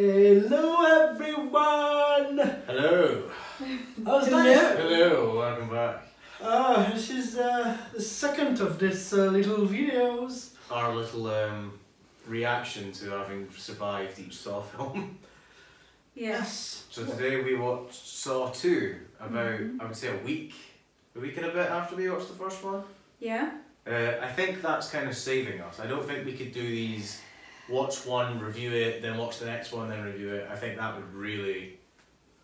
Hello everyone! Hello. How's life? Hello. Welcome back. Uh, this is uh, the second of this uh, little videos. Our little um, reaction to having survived each Saw film. Yes. So today we watched Saw two. About Mhm. I would say a week, a week and a bit after we watched the first one. Yeah. Uh, I think that's kind of saving us. I don't think we could do these. Watch one, review it, then watch the next one, then review it. I think that would really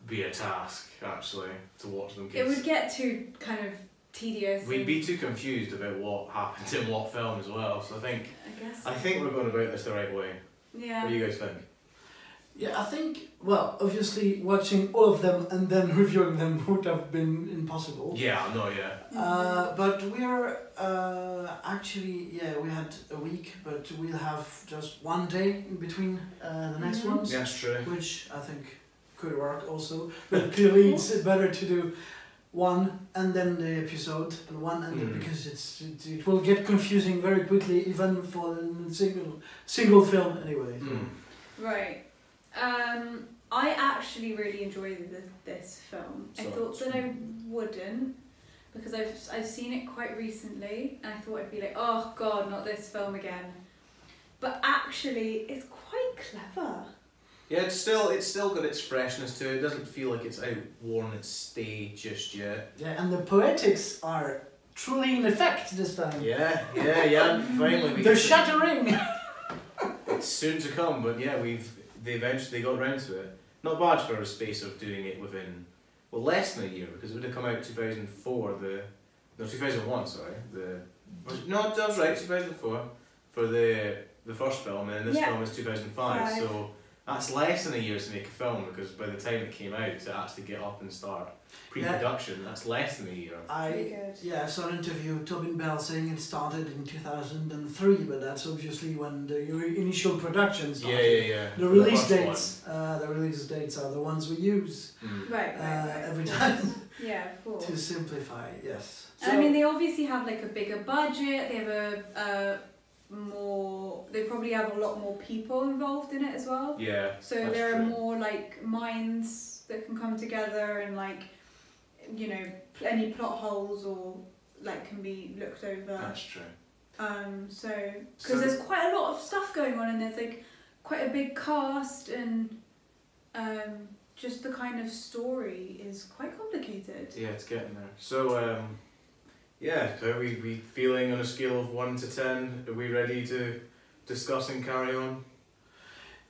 be a task, actually, to watch them. It would get too kind of tedious. We'd be too confused about what happened in what film as well. So I think I guess. I think we're going about this the right way. Yeah. What do you guys think? Yeah, I think, well, obviously watching all of them and then reviewing them would have been impossible. Yeah, no, yeah. Uh, but we're uh, actually, yeah, we had a week, but we'll have just one day in between uh, the next Mhm. ones. That's true. which I think could work also. But clearly, it's better to do one and then the episode, and one and then Mm. because it's it, it will get confusing very quickly, even for a single single film anyway. Mm. Right. Um, I actually really enjoyed the, this film. I thought that I wouldn't because I've I've seen it quite recently and I thought I'd be like, oh god, not this film again. But actually, it's quite clever. Yeah, it's still it's still got its freshness to it. It doesn't feel like it's outworn its stay just yet. Yeah, and the poetics are truly in effect this time. Yeah, yeah, yeah. Finally, we The get to- shattering. It's soon to come, but yeah, we've they eventually got round to it. Not bad for a space of doing it within well less than a year because it would have come out two thousand four. The no two thousand one. Sorry, the was no that was right two thousand four for the the first film, and this Yeah. film is two thousand five. Five. So that's less than a year to make a film because by the time it came out to actually get up and start pre-production, that's less than a year. Pretty I good. yeah I saw an interview of Tobin Bell saying it started in two thousand and three, but that's obviously when the initial production started. Yeah, yeah, yeah. The For release first one. dates, uh, the release dates are the ones we use Mm. Right, uh, right, right. every time Yeah, of course. to simplify. Yes. I mean, they obviously have like a bigger budget. They have a, a more. They probably have a lot more people involved in it as well. Yeah. So that's there are true. more like minds that can come together and like, you know, any plot holes or like can be looked over. That's true. Um, so So- because there's quite a lot of stuff going on and there's like quite a big cast and um, just the kind of story is quite complicated. Yeah, it's getting there. So, um, yeah, so are we, we feeling on a scale of 1 to 10? Are we ready to discuss and carry on?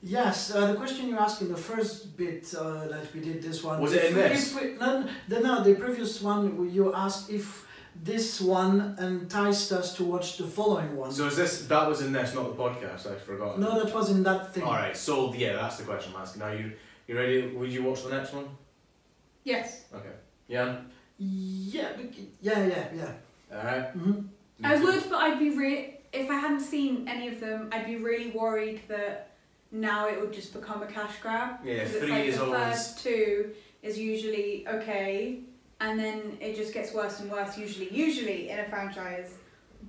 Yes, uh, the question you asked in the first bit uh, that we did this one. Was if it in we- this? If we, no, the, no, the previous one you asked if this one enticed us to watch the following one. So, is this, that was in this, not the podcast, I forgot. no, that was in that thing. Alright, so yeah, that's the question I'm asking. Are you, you ready? Would you watch the next one? Yes, Okay. Yeah? Yeah, yeah, yeah, yeah. Alright. hmm I would, but I'd be re- if I hadn't seen any of them, I'd be really worried that now it would just become a cash grab. Yeah, 'Cause it's three like is the always. first two is usually okay, and then it just gets worse and worse. Usually, usually in a franchise,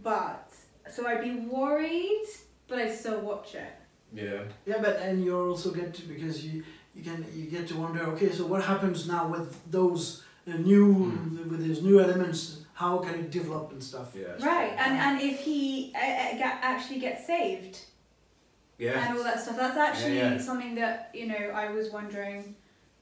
but so I'd be worried, but I'd still watch it. Yeah. Yeah, but and you're also get to because you you can you get to wonder. Okay, so what happens now with those uh, new Hmm. with these new elements? How can it develop and stuff? Yeah. Right, and and if he uh, uh, actually gets saved Yeah. and all that stuff, that's actually Yeah, yeah. something that you know I was wondering.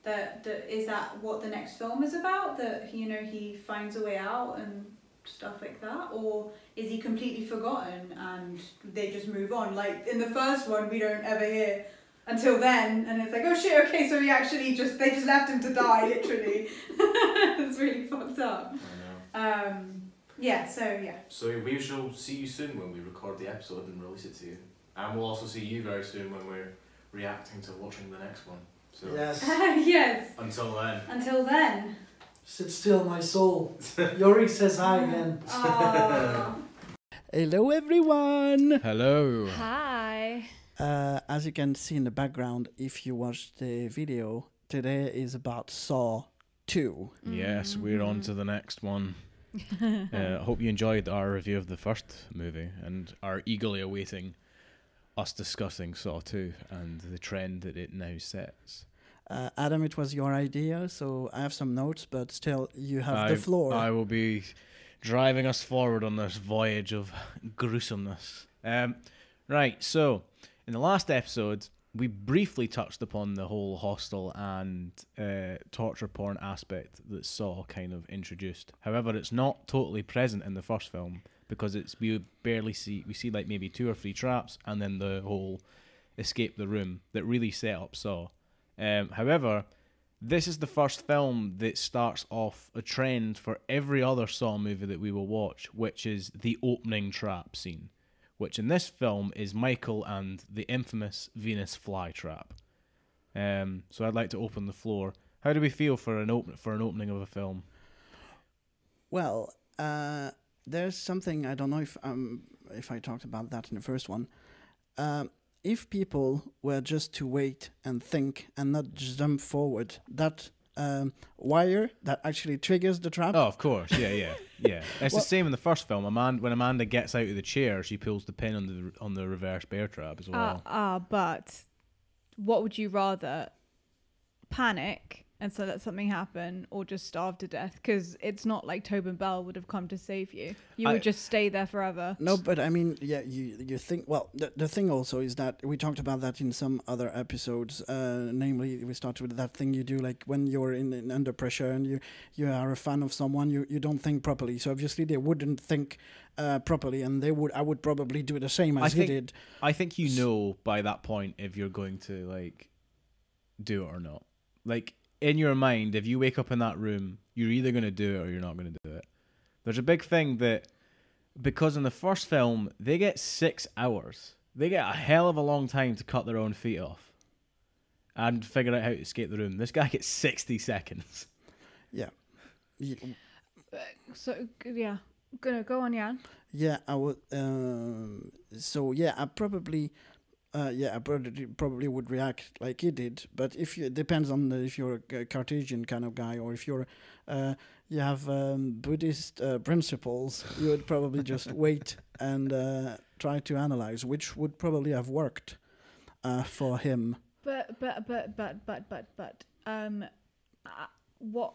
That, that is that what the next film is about? That you know he finds a way out and stuff like that, or is he completely forgotten and they just move on? Like in the first one, we don't ever hear until then, and it's like, oh shit, okay, so he actually just they just left him to die, literally. it's really fucked up. I know. Um, yeah, so yeah. So we shall see you soon when we record the episode and release it to you. And we'll also see you very soon when we're reacting to watching the next one. So Yes. yes. until then. Until then. Sit still, my soul. Yorick says hi again. Aw. Hello, everyone. Hello. Hi. Uh, as you can see in the background, if you watch the video, today is about Saw 2. Yes, we're on to the next one. uh, I hope you enjoyed our review of the first movie and are eagerly awaiting us discussing Saw 2 and the trend that it now sets. Uh, Adam, it was your idea, so I have some notes, but still, you have I, the floor. I will be driving us forward on this voyage of gruesomeness. Um, right, so in the last episode, we briefly touched upon the whole hostel and uh, torture porn aspect that Saw kind of introduced. However, it's not totally present in the first film because it's we barely see we see like maybe two or three traps and then the whole escape the room that really set up Saw. Um, however, this is the first film that starts off a trend for every other Saw movie that we will watch, which is the opening trap scene, which in this film is Michael and the infamous Venus flytrap. Um, so I'd like to open the floor. How do we feel for an open for an opening of a film? Well, uh, there's something I don't know if um if I talked about that in the first one. Um, if people were just to wait and think and not jump forward, that um, wire that actually triggers the trap. Oh, of course, yeah, yeah, yeah. It's Well- the same in the first film. Amanda, when Amanda gets out of the chair, she pulls the pin on the on the reverse bear trap as Ah, well. ah, but what would you rather? Panic and so let something happen, or just starve to death? Because it's not like Tobin Bell would have come to save you. You I- would just stay there forever. No, but I mean, yeah, you you think well. The the thing also is that we talked about that in some other episodes. Uh, namely, we started with that thing you do like when you're in, in under pressure and you you are a fan of someone, you you don't think properly. So obviously they wouldn't think uh, properly, and they would. I would probably do the same I as he did. I think you know by that point if you're going to like do it or not. Like in your mind, if you wake up in that room, you're either going to do it or you're not going to do it. There's a big thing that because in the first film they get six hours, they get a hell of a long time to cut their own feet off and figure out how to escape the room. This guy gets sixty seconds. Yeah. Ye- So yeah, gonna go on, Yann. Yeah, I would. Um, so yeah, I probably, uh, yeah, I probably probably would react like he did. But if you it depends on the, if you're a Cartesian kind of guy or if you're, uh, you have um, Buddhist uh, principles, you would probably just wait and uh, try to analyze, which would probably have worked uh, for him. But but but but but but but um, uh, what?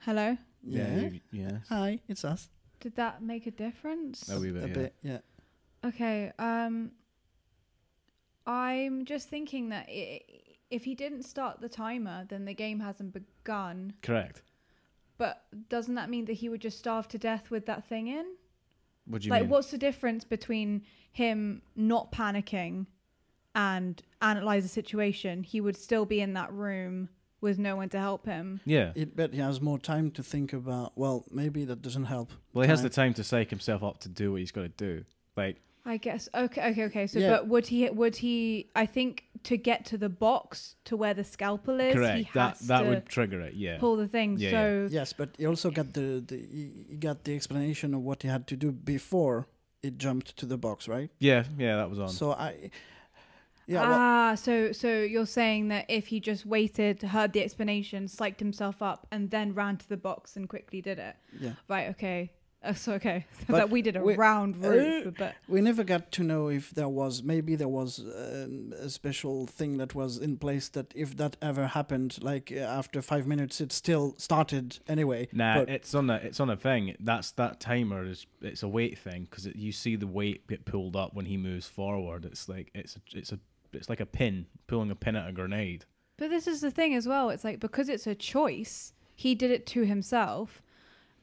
Hello. Yeah. you- yeah. Hi, it's us. Did that make a difference? A wee bit, a yeah. bit, yeah. Okay. Um, I'm just thinking that i if he didn't start the timer, then the game hasn't begun. Correct. But doesn't that mean that he would just starve to death with that thing in? What do you like, mean? what's the difference between him not panicking and analyze the situation? He would still be in that room with no one to help him. Yeah. It bet he has more time to think about. Well, maybe that doesn't help. Well, he has the time to psych himself up to do what he's got to do. Like, I guess. Okay. Okay. Okay. So, Yeah. but would he? Would he? I think to get to the box to where the scalpel is, he correct. That has that to would trigger it. Yeah. pull the thing. Yeah, so Yes, but he also got the, the he he got the explanation of what he had to do before it jumped to the box, right? Yeah. Yeah. That was on. So I, yeah, well, ah, so so you're saying that if he just waited, heard the explanation, psyched himself up, and then ran to the box and quickly did it. yeah. Right. Okay. Uh, so okay. So But that we did a we- round route, uh, but We never got to know if there was maybe there was um, a special thing that was in place that if that ever happened, like uh, after five minutes, it still started anyway. Nah, but it's on a it's on a thing. That's that timer is it's a weight thing because you see the weight get pulled up when he moves forward. It's like it's a, it's a it's like a pin pulling a pin at a grenade. But this is the thing as well. It's like because it's a choice, he did it to himself,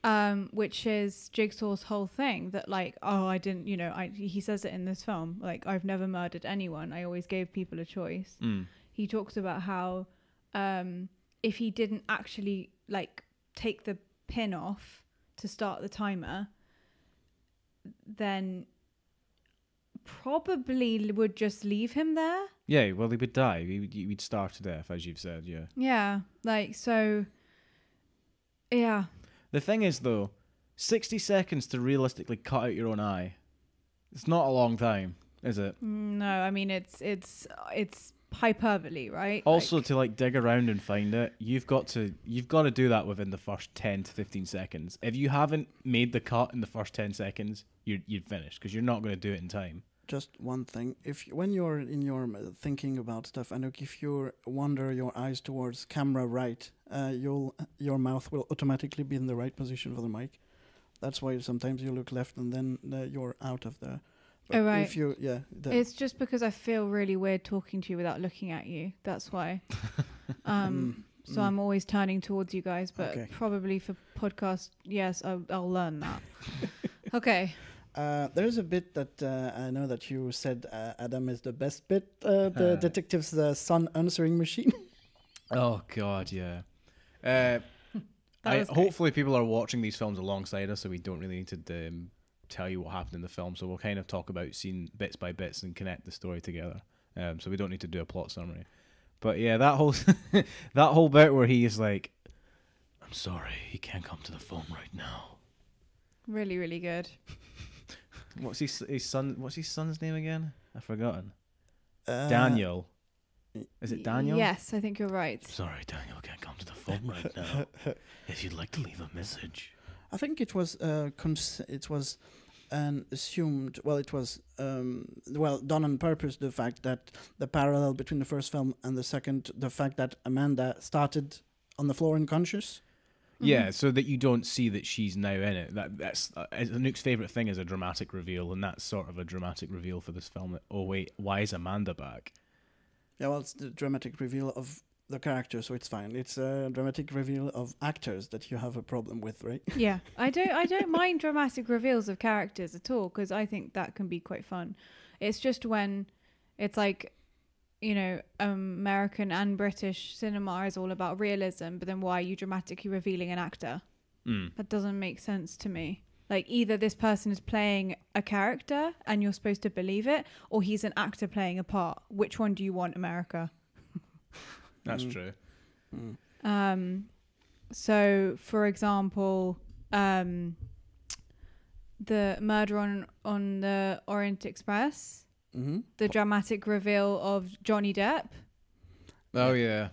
um, which is Jigsaw's whole thing. That like, oh, I didn't, you know, I he says it in this film. Like, I've never murdered anyone. I always gave people a choice. Mm. He talks about how um, if he didn't actually like take the pin off to start the timer, then probably would just leave him there. Yeah, well, he would die. He would, he would starve to death, as you've said. Yeah. Yeah, like so. Yeah, The thing is, though, sixty seconds to realistically cut out your own eye. It's not a long time, is it? Mm, no, I mean it's it's it's hyperbole, right? Also, Like- to like dig around and find it, you've got to you've got to do that within the first ten to fifteen seconds. If you haven't made the cut in the first ten seconds, you're you'd finished because you're not going to do it in time. Just one thing if you- when you're in your uh, thinking about stuff and if you wander your eyes towards camera right uh, you'll your mouth will automatically be in the right position for the mic that's why sometimes you look left and then uh, you're out of the but Oh, right. if you yeah It's just because I feel really weird talking to you without looking at you. That's why. Um, Mm, so mm. I'm always turning towards you guys, but Okay. probably for podcast, yes, I'll, I'll learn that. okay. Uh, there's a bit that uh, I know that you said uh, Adam is the best bit, uh, the Uh. detective's uh, son answering machine. Oh God, yeah. Uh, I, hopefully, people are watching these films alongside us, so we don't really need to um, tell you what happened in the film. So we'll kind of talk about scene bits by bits and connect the story together. Um, so we don't need to do a plot summary. But yeah, that whole that whole bit where he is like, "I'm sorry, he can't come to the phone right now." Really, really good. What's his his son? What's his son's name again? I've forgotten. Uh, Daniel. Is it Daniel? Yes, I think you're right. Sorry, Daniel can't come to the phone right now. if you'd like to leave a message. I think it was uh, cons- it was an assumed well it was um, well done on purpose the fact that the parallel between the first film and the second the fact that Amanda started on the floor unconscious Yeah, so that you don't see that she's now in it. That that's uh, is- Anouk's favorite thing is a dramatic reveal, and that's sort of a dramatic reveal for this film. That, oh wait, why is Amanda back? yeah well it's the dramatic reveal of the character so it's fine it's a dramatic reveal of actors that you have a problem with right yeah, I don't. I don't mind dramatic reveals of characters at all because I think that can be quite fun. It's just when it's like, you know, American and British cinema is all about realism, but then why are you dramatically revealing an actor? Mm. That doesn't make sense to me. Like either this person is playing a character and you're supposed to believe it, or he's an actor playing a part. Which one do you want, America? That's Mm. true. Mm. Um, so, for example, um, the murder on on the Orient Express, hmm the dramatic reveal of Johnny Depp. Oh yeah.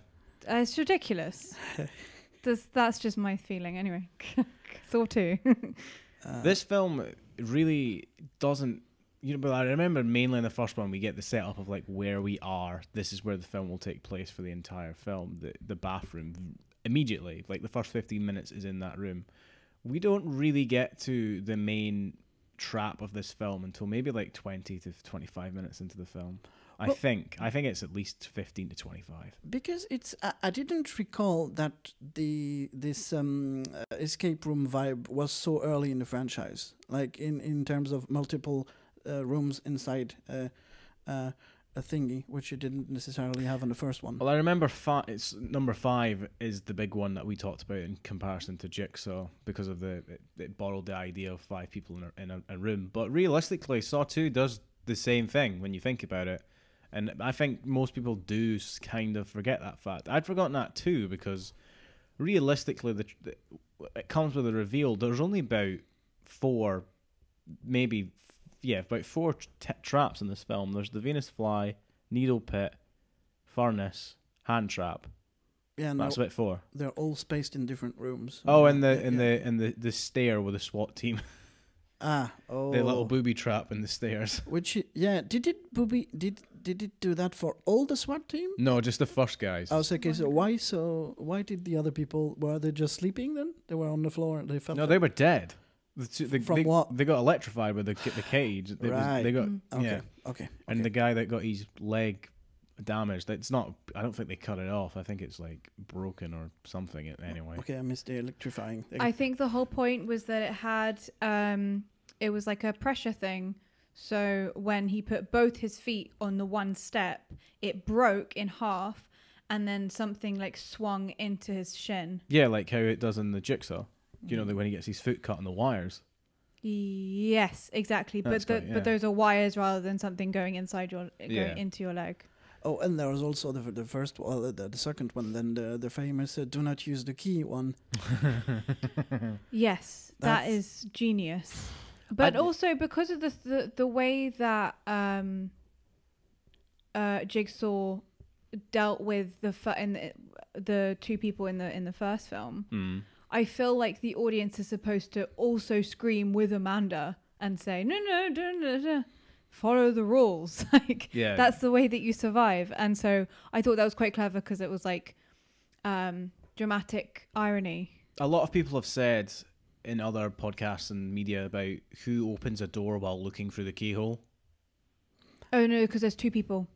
Uh, it's ridiculous. that's, that's just my feeling, anyway. Thor two. Uh, This film really doesn't. You know, but I remember mainly in the first one we get the setup of like where we are. This is where the film will take place for the entire film. The the bathroom immediately, like the first fifteen minutes is in that room. We don't really get to the main trap of this film until maybe like twenty to twenty five minutes into the film. I Well- think. I think it's at least fifteen to twenty five. because it's I, I didn't recall that the this um, uh, escape room vibe was so early in the franchise like in in terms of multiple uh, rooms inside uh, uh, a thingy which you didn't necessarily have in the first one Well, I remember fi- it's number five is the big one that we talked about in comparison to Jigsaw because of the it, it borrowed the idea of five people in a, in a, a room. But realistically, Saw Two does the same thing when you think about it, and I think most people do kind of forget that fact. I'd forgotten that too because realistically, the, the it comes with a reveal. There's only about four, maybe yeah, about four t- traps in this film. There's the Venus fly, needle pit, furnace, hand trap. yeah no, That's about four. they're all spaced in different rooms Oh, and the and yeah. the and the the stair with the SWAT team, ah oh the little booby trap in the stairs. which yeah did it booby did did it do that for all the SWAT team No, just the first guys. I was like, okay, so why so why did the other people were they just sleeping then? They were on the floor and they fell. no, they were dead. The two, the, From they, what? They got electrified with the the cage. It was- Right. they got Mm. okay, yeah, okay, and okay. the guy that got his leg damaged. It's not. I don't think they cut it off. I think it's like broken or something. Anyway. Okay, I missed the electrifying thing. I think the whole point was that it had um it was like a pressure thing. So when he put both his feet on the one step, it broke in half and then something like swung into his shin. Yeah, like how it does in the jigsaw. You know, the, when he gets his foot cut on the wires. Yes, exactly. That's but the, got- yeah. but those are wires rather than something going inside your going Yeah. into your leg. oh, and there was also the the first one, the, the second one, then the the famous uh, "do not use the key" one. Yes, that That's- genius. But d- also because of the, the the way that um uh Jigsaw dealt with the fir- in the, the two people in the in the first film, Mm. I feel like the audience is supposed to also scream with Amanda and say, "No, no, no, no, no. follow the rules." like Yeah. that's the way that you survive. And so I thought that was quite clever because it was like um, dramatic irony. a lot of people have said in other podcasts and media about who opens a door while looking through the keyhole. Oh no, because there's two people.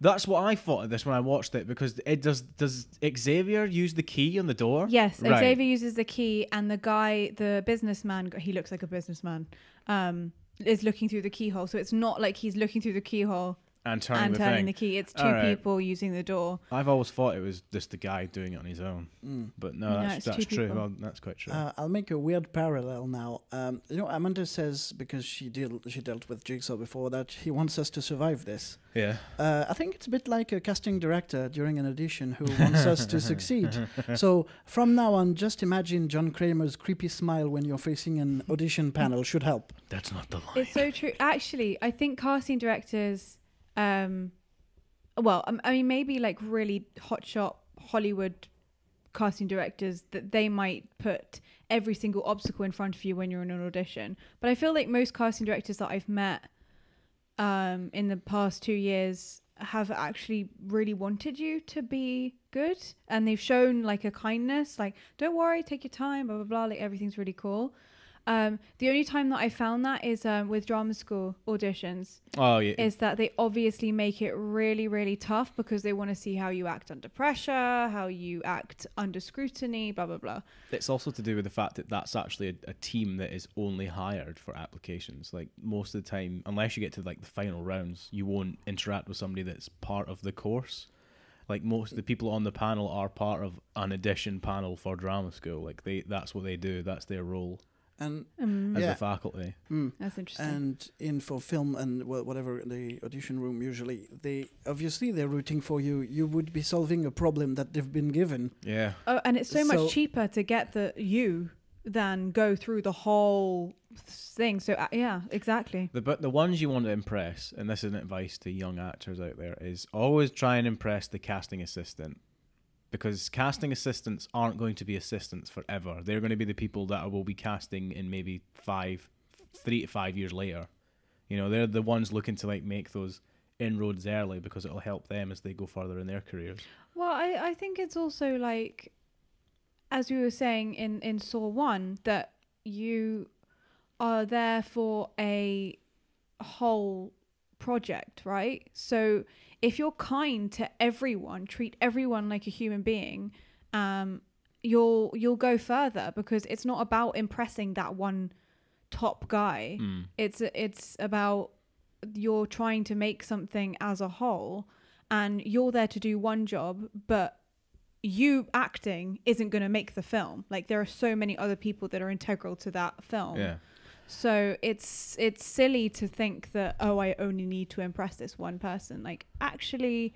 That's what I thought of this when I watched it because it does. Does Xavier use the key on the door? Yes, Right. Xavier uses the key, and the guy, the businessman, he looks like a businessman, um, is looking through the keyhole. So it's not like he's looking through the keyhole And turning and the turning thing. the key. It's two All right. people using the door. I've always thought it was just the guy doing it on his own, Mm. but no, No, that's, it's that's true. Well, that's quite true. Uh, I'll make a weird parallel now. Um, you know, Amanda says because she deal she dealt with Jigsaw before that he wants us to survive this. yeah. Uh, I think it's a bit like a casting director during an audition who wants us to succeed. So from now on, just imagine John Kramer's creepy smile when you're facing an audition panel should help. That's not the line. It's so true. Actually, I think casting directors, um, well, um, I mean, maybe like really hotshot Hollywood casting directors that they might put every single obstacle in front of you when you're in an audition. But I feel like most casting directors that I've met um, in the past two years have actually really wanted you to be good and they've shown like a kindness like don't worry take your time blah blah blah like everything's really cool um, the only time that I found that is um, with drama school auditions oh yeah. is that they obviously make it really really tough because they want to see how you act under pressure how you act under scrutiny blah blah blah It's also to do with the fact that that's actually a, a team that is only hired for applications. Like most of the time, unless you get to like the final rounds, you won't interact with somebody that's part of the course. Like most of the people on the panel are part of an audition panel for drama school. Like they, that's what they do. That's their role And um, as Yeah. a faculty. mm, that's interesting and in for film and wha- whatever the audition room usually they obviously they're rooting for you. You would be solving a problem that they've been given. Yeah. Oh, and it's so, So- much cheaper to get the you than go through the whole thing. So uh, yeah, exactly. The but the ones you want to impress, and this is an advice to young actors out there, is always try and impress the casting assistant. Because casting assistants aren't going to be assistants forever. They're going to be the people that will be casting in maybe five, three to five years later. You know, they're the ones looking to like make those inroads early because it'll help them as they go further in their careers. Well, I, I think it's also like, as we were saying in, in Saw 1, that you are there for a whole project, right? So if you're kind to everyone, treat everyone like a human being, um, you'll you'll go further because it's not about impressing that one top guy. Mm. It's it's about you're trying to make something as a whole, and you're there to do one job, but you acting isn't going to make the film. Like there are so many other people that are integral to that film. Yeah. So it's it's silly to think that oh I only need to impress this one person. Like actually,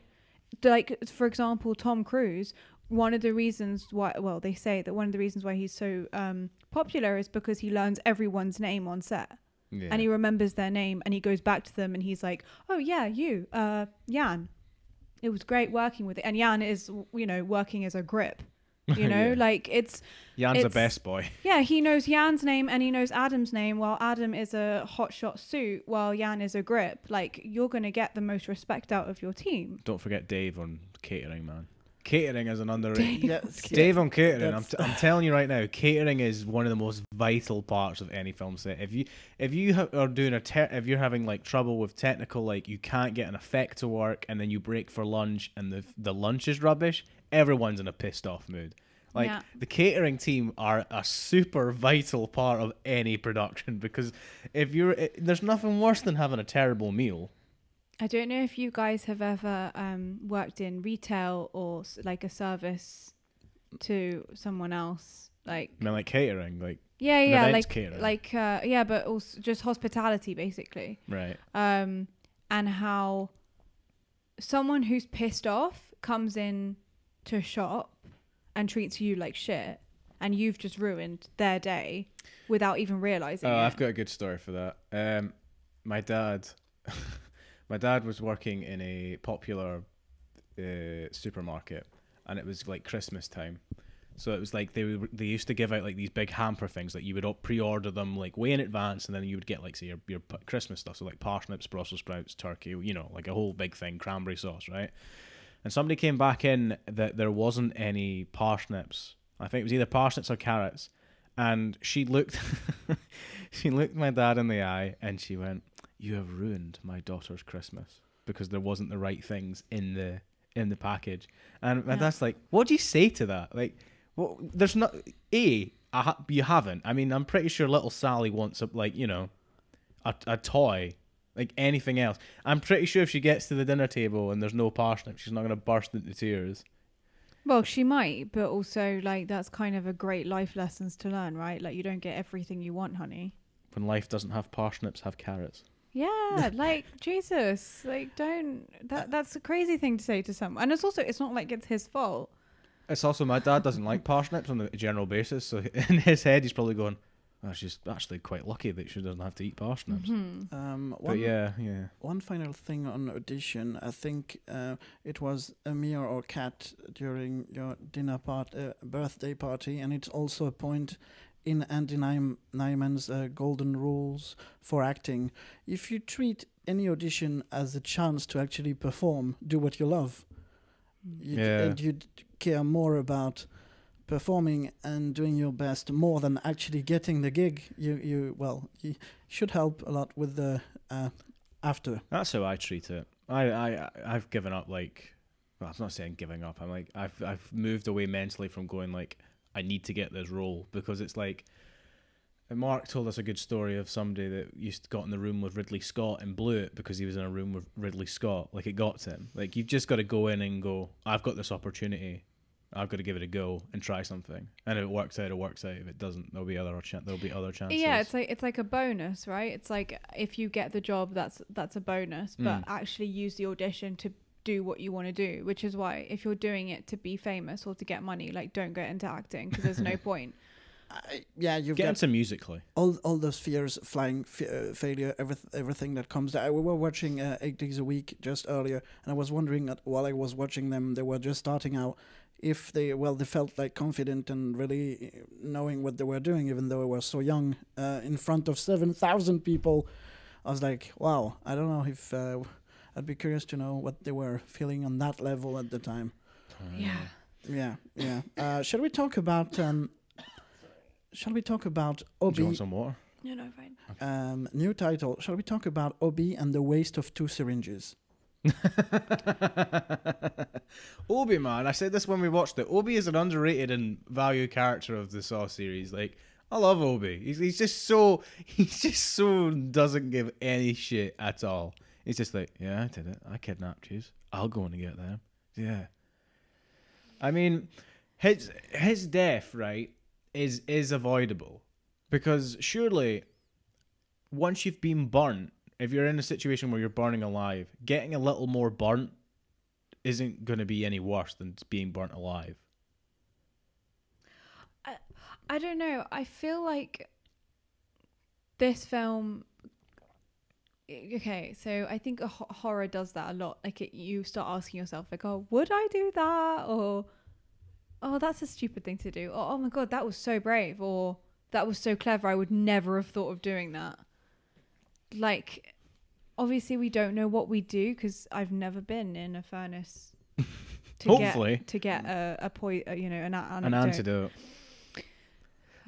like for example, Tom Cruise. One of the reasons why well they say that one of the reasons why he's so um, popular is because he learns everyone's name on set Yeah. and he remembers their name and he goes back to them and he's like, "Oh yeah, you, uh, Yann. It was great working with it." And Yann is you know working as a grip. You know, Yeah. like it's Yann's the it's- best boy. yeah, he knows Yann's name and he knows Adam's name, while Adam is a hotshot suit, while Jan is a grip. Like, you're going to get the most respect out of your team. Don't forget Dave on catering, man. Catering is an underrated. Yeah, Dave on catering. I'm, That's- t- I'm telling you right now, catering is one of the most vital parts of any film set. If you if you ha- are doing a te- if you're having like trouble with technical, like you can't get an effect to work, and then you break for lunch, and the the lunch is rubbish, everyone's in a pissed off mood. Like Yeah. the catering team are a super vital part of any production because if you're, it, there's nothing worse than having a terrible meal. I don't know if you guys have ever um, worked in retail or s- like a service to someone else. Like, I mean, like catering, like yeah, An yeah, events like, catering. like, uh, yeah, but also just hospitality basically. right. um, and how someone who's pissed off comes in to shop and treats you like shit, and you've just ruined their day without even realizing Oh, it. I've got a good story for that. Um, my dad, my dad was working in a popular uh, supermarket, and it was like Christmas time. So it was like they they used to give out like these big hamper things like you would pre-order them like way in advance, and then you would get like say your your Christmas stuff, so like parsnips, Brussels sprouts, turkey, you know, like a whole big thing, cranberry sauce, right? And somebody came back in that there wasn't any parsnips. I think it was either parsnips or carrots, and she looked, she looked my dad in the eye, and she went, "You have ruined my daughter's Christmas because there wasn't the right things in the in the package." And Yeah. dad's like, "What do you say to that?" Like, well, there's not a. Ha- you haven't. I mean, I'm pretty sure little Sally wants a like you know, a a toy, like anything else. I'm pretty sure if she gets to the dinner table and there's no parsnip, she's not gonna burst into tears. Well, she might, but also like that's kind of a great life lessons to learn, right? Like you don't get everything you want, honey. When life doesn't have parsnips, have carrots. Yeah, like Jesus, like don't that that's a crazy thing to say to someone. And it's also it's not like it's his fault. It's also my dad doesn't like parsnips on a general basis, so in his head he's probably going, "Oh, she's actually quite lucky that she doesn't have to eat parsnips." Mhm. Um, But yeah, yeah. one final thing on audition. I think uh, it was Amir or Kat during your dinner part, uh, birthday party, and it's also a point in Andy Neim- Nyman's uh, golden rules for acting. If you treat any audition as a chance to actually perform, do what you love. You Yeah. And you care more about performing and doing your best more than actually getting the gig. You you well you should help a lot with the uh, after. That's how I treat it. I, I I've given up like well, I'm not saying giving up. I'm like I've I've moved away mentally from going like I need to get this role because it's like Mark told us a good story of somebody that used to got in the room with Ridley Scott and blew it because he was in a room with Ridley Scott. Like it got to him. Like you've just got to go in and go. I've got this opportunity. I've got to give it a go and try something. And if it works out, it works out. If it doesn't, there'll be other chan there'll be other chances. Yeah, it's like it's like a bonus, right? It's like if you get the job, that's that's a bonus. But Mm. actually use the audition to do what you want to do, which is why if you're doing it to be famous or to get money, like don't get into acting because there's no point. I, yeah, you've get got into musically. all all those fears, flying, f- uh, failure, everyth- everything that comes. I, we were watching uh, Eight Days a Week just earlier, and I was wondering that while I was watching them, they were just starting out. If they well, they felt like confident and really uh, knowing what they were doing, even though they were so young, uh, in front of seven thousand people. I was like, wow. I don't know if uh, I'd be curious to know what they were feeling on that level at the time. yeah. Yeah, yeah. Uh, shall we talk about? Um, shall we talk about Do you Obi? want some water? No, no, fine. Um, new title. Shall we talk about Obi and the waste of two syringes? Obi man, I said this when we watched it. Obi is an underrated and valued character of the Saw series. Like, I love Obi. He's he's just so he's just so doesn't give any shit at all. He's just like, yeah, I did it. I kidnapped you. I'll go and get them. Yeah. I mean, his his death, right, is is avoidable because surely once you've been burnt, if you're in a situation where you're burning alive, getting a little more burnt isn't going to be any worse than being burnt alive. I don't know. I feel like this film. Okay, so I think a ho- horror does that a lot. Like, it, you start asking yourself, like, "Oh, would I do that?" Or, "Oh, that's a stupid thing to do." Or, "Oh my god, that was so brave." Or, "That was so clever. I would never have thought of doing that." Like, obviously, we don't know what we do because I've never been in a furnace. To Hopefully. get, to get a, a point, you know, an, a- An antidote. antidote.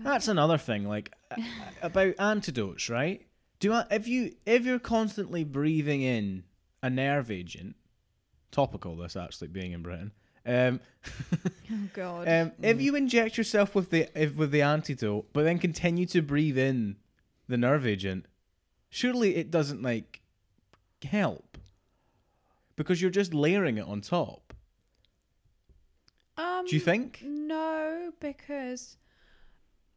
That's another thing, like about antidotes, right? Do I, if you if you're constantly breathing in a nerve agent, topical this actually being in Britain. Um, Oh god. um, if you inject yourself with the if, with the antidote, but then continue to breathe in the nerve agent, surely it doesn't like help because you're just layering it on top. Um, Do you think? No, because,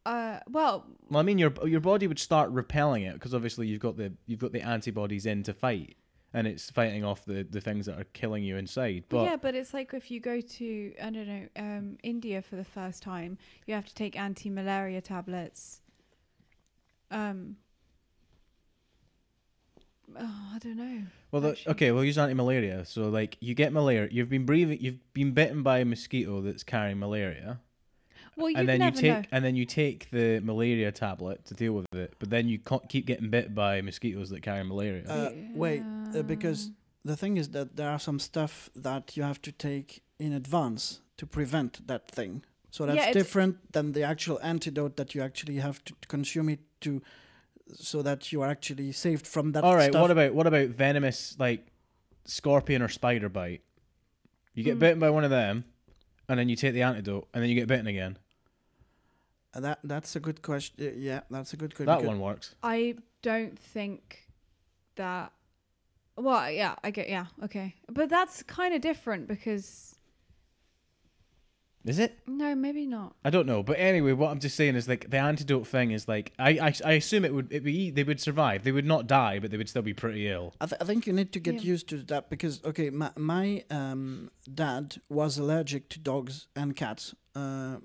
uh, well, Well, I mean, your your body would start repelling it because obviously you've got the you've got the antibodies in to fight, and it's fighting off the, the things that are killing you inside. But yeah, but it's like if you go to I don't know um, India for the first time, you have to take anti-malaria tablets. Um, Oh, I don't know. Well, the, okay, we'll use anti-malaria. So, like, you get malaria. You've been breathing. You've been bitten by a mosquito that's carrying malaria, Well, you and then you take know. and then you take the malaria tablet to deal with it. But then you keep getting bit by mosquitoes that carry malaria. Uh, wait, uh, because the thing is that there are some stuff that you have to take in advance to prevent that thing. So that's it's- different than the actual antidote that you actually have to consume it to, so that you are actually saved from that. All right. stuff. What about what about venomous like scorpion or spider bite? You get Hmm. bitten by one of them, and then you take the antidote, and then you get bitten again. Uh, that that's a good question. Uh, yeah, that's a good question. That one works. I don't think that. Well, yeah, I get, yeah, okay, but that's kind of different because Is it? no, maybe not. I don't know, but anyway, what I'm just saying is like the antidote thing is like I I, I assume it would it be they would survive. They would not die, but they would still be pretty ill. I, th- I think you need to get Yeah. used to that because okay, my my um, dad was allergic to dogs and cats uh,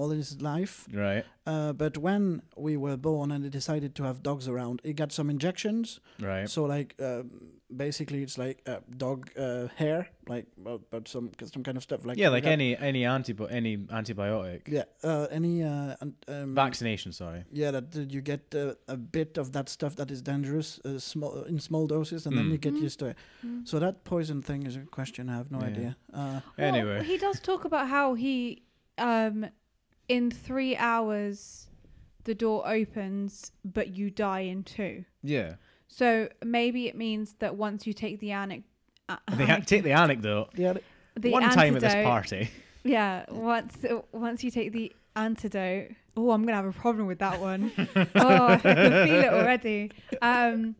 all his life. Right. Uh, but when we were born and he decided to have dogs around, he got some injections. Right. So like um, basically it's like uh, dog uh, hair, like but, but some some kind of stuff like yeah, like got- any any antibi- any antibiotic. yeah uh, any uh, um, Vaccination, sorry. Yeah, that uh, you get uh, a bit of that stuff that is dangerous, uh, small in small doses, and then Mm. you get Mm. used to it. Mm. So that poison thing is a question. I have no Yeah. idea. Uh, Well, Anyway. he does talk about how he, um, in three hours, the door opens, but you die in two. Yeah. So maybe it means that once you take the anic, uh, They ha- take the anecdote. yeah, the One time at this antidote- party. Yeah, once once you take the antidote. Oh, I'm gonna have a problem with that one. oh, I can feel it already. Um,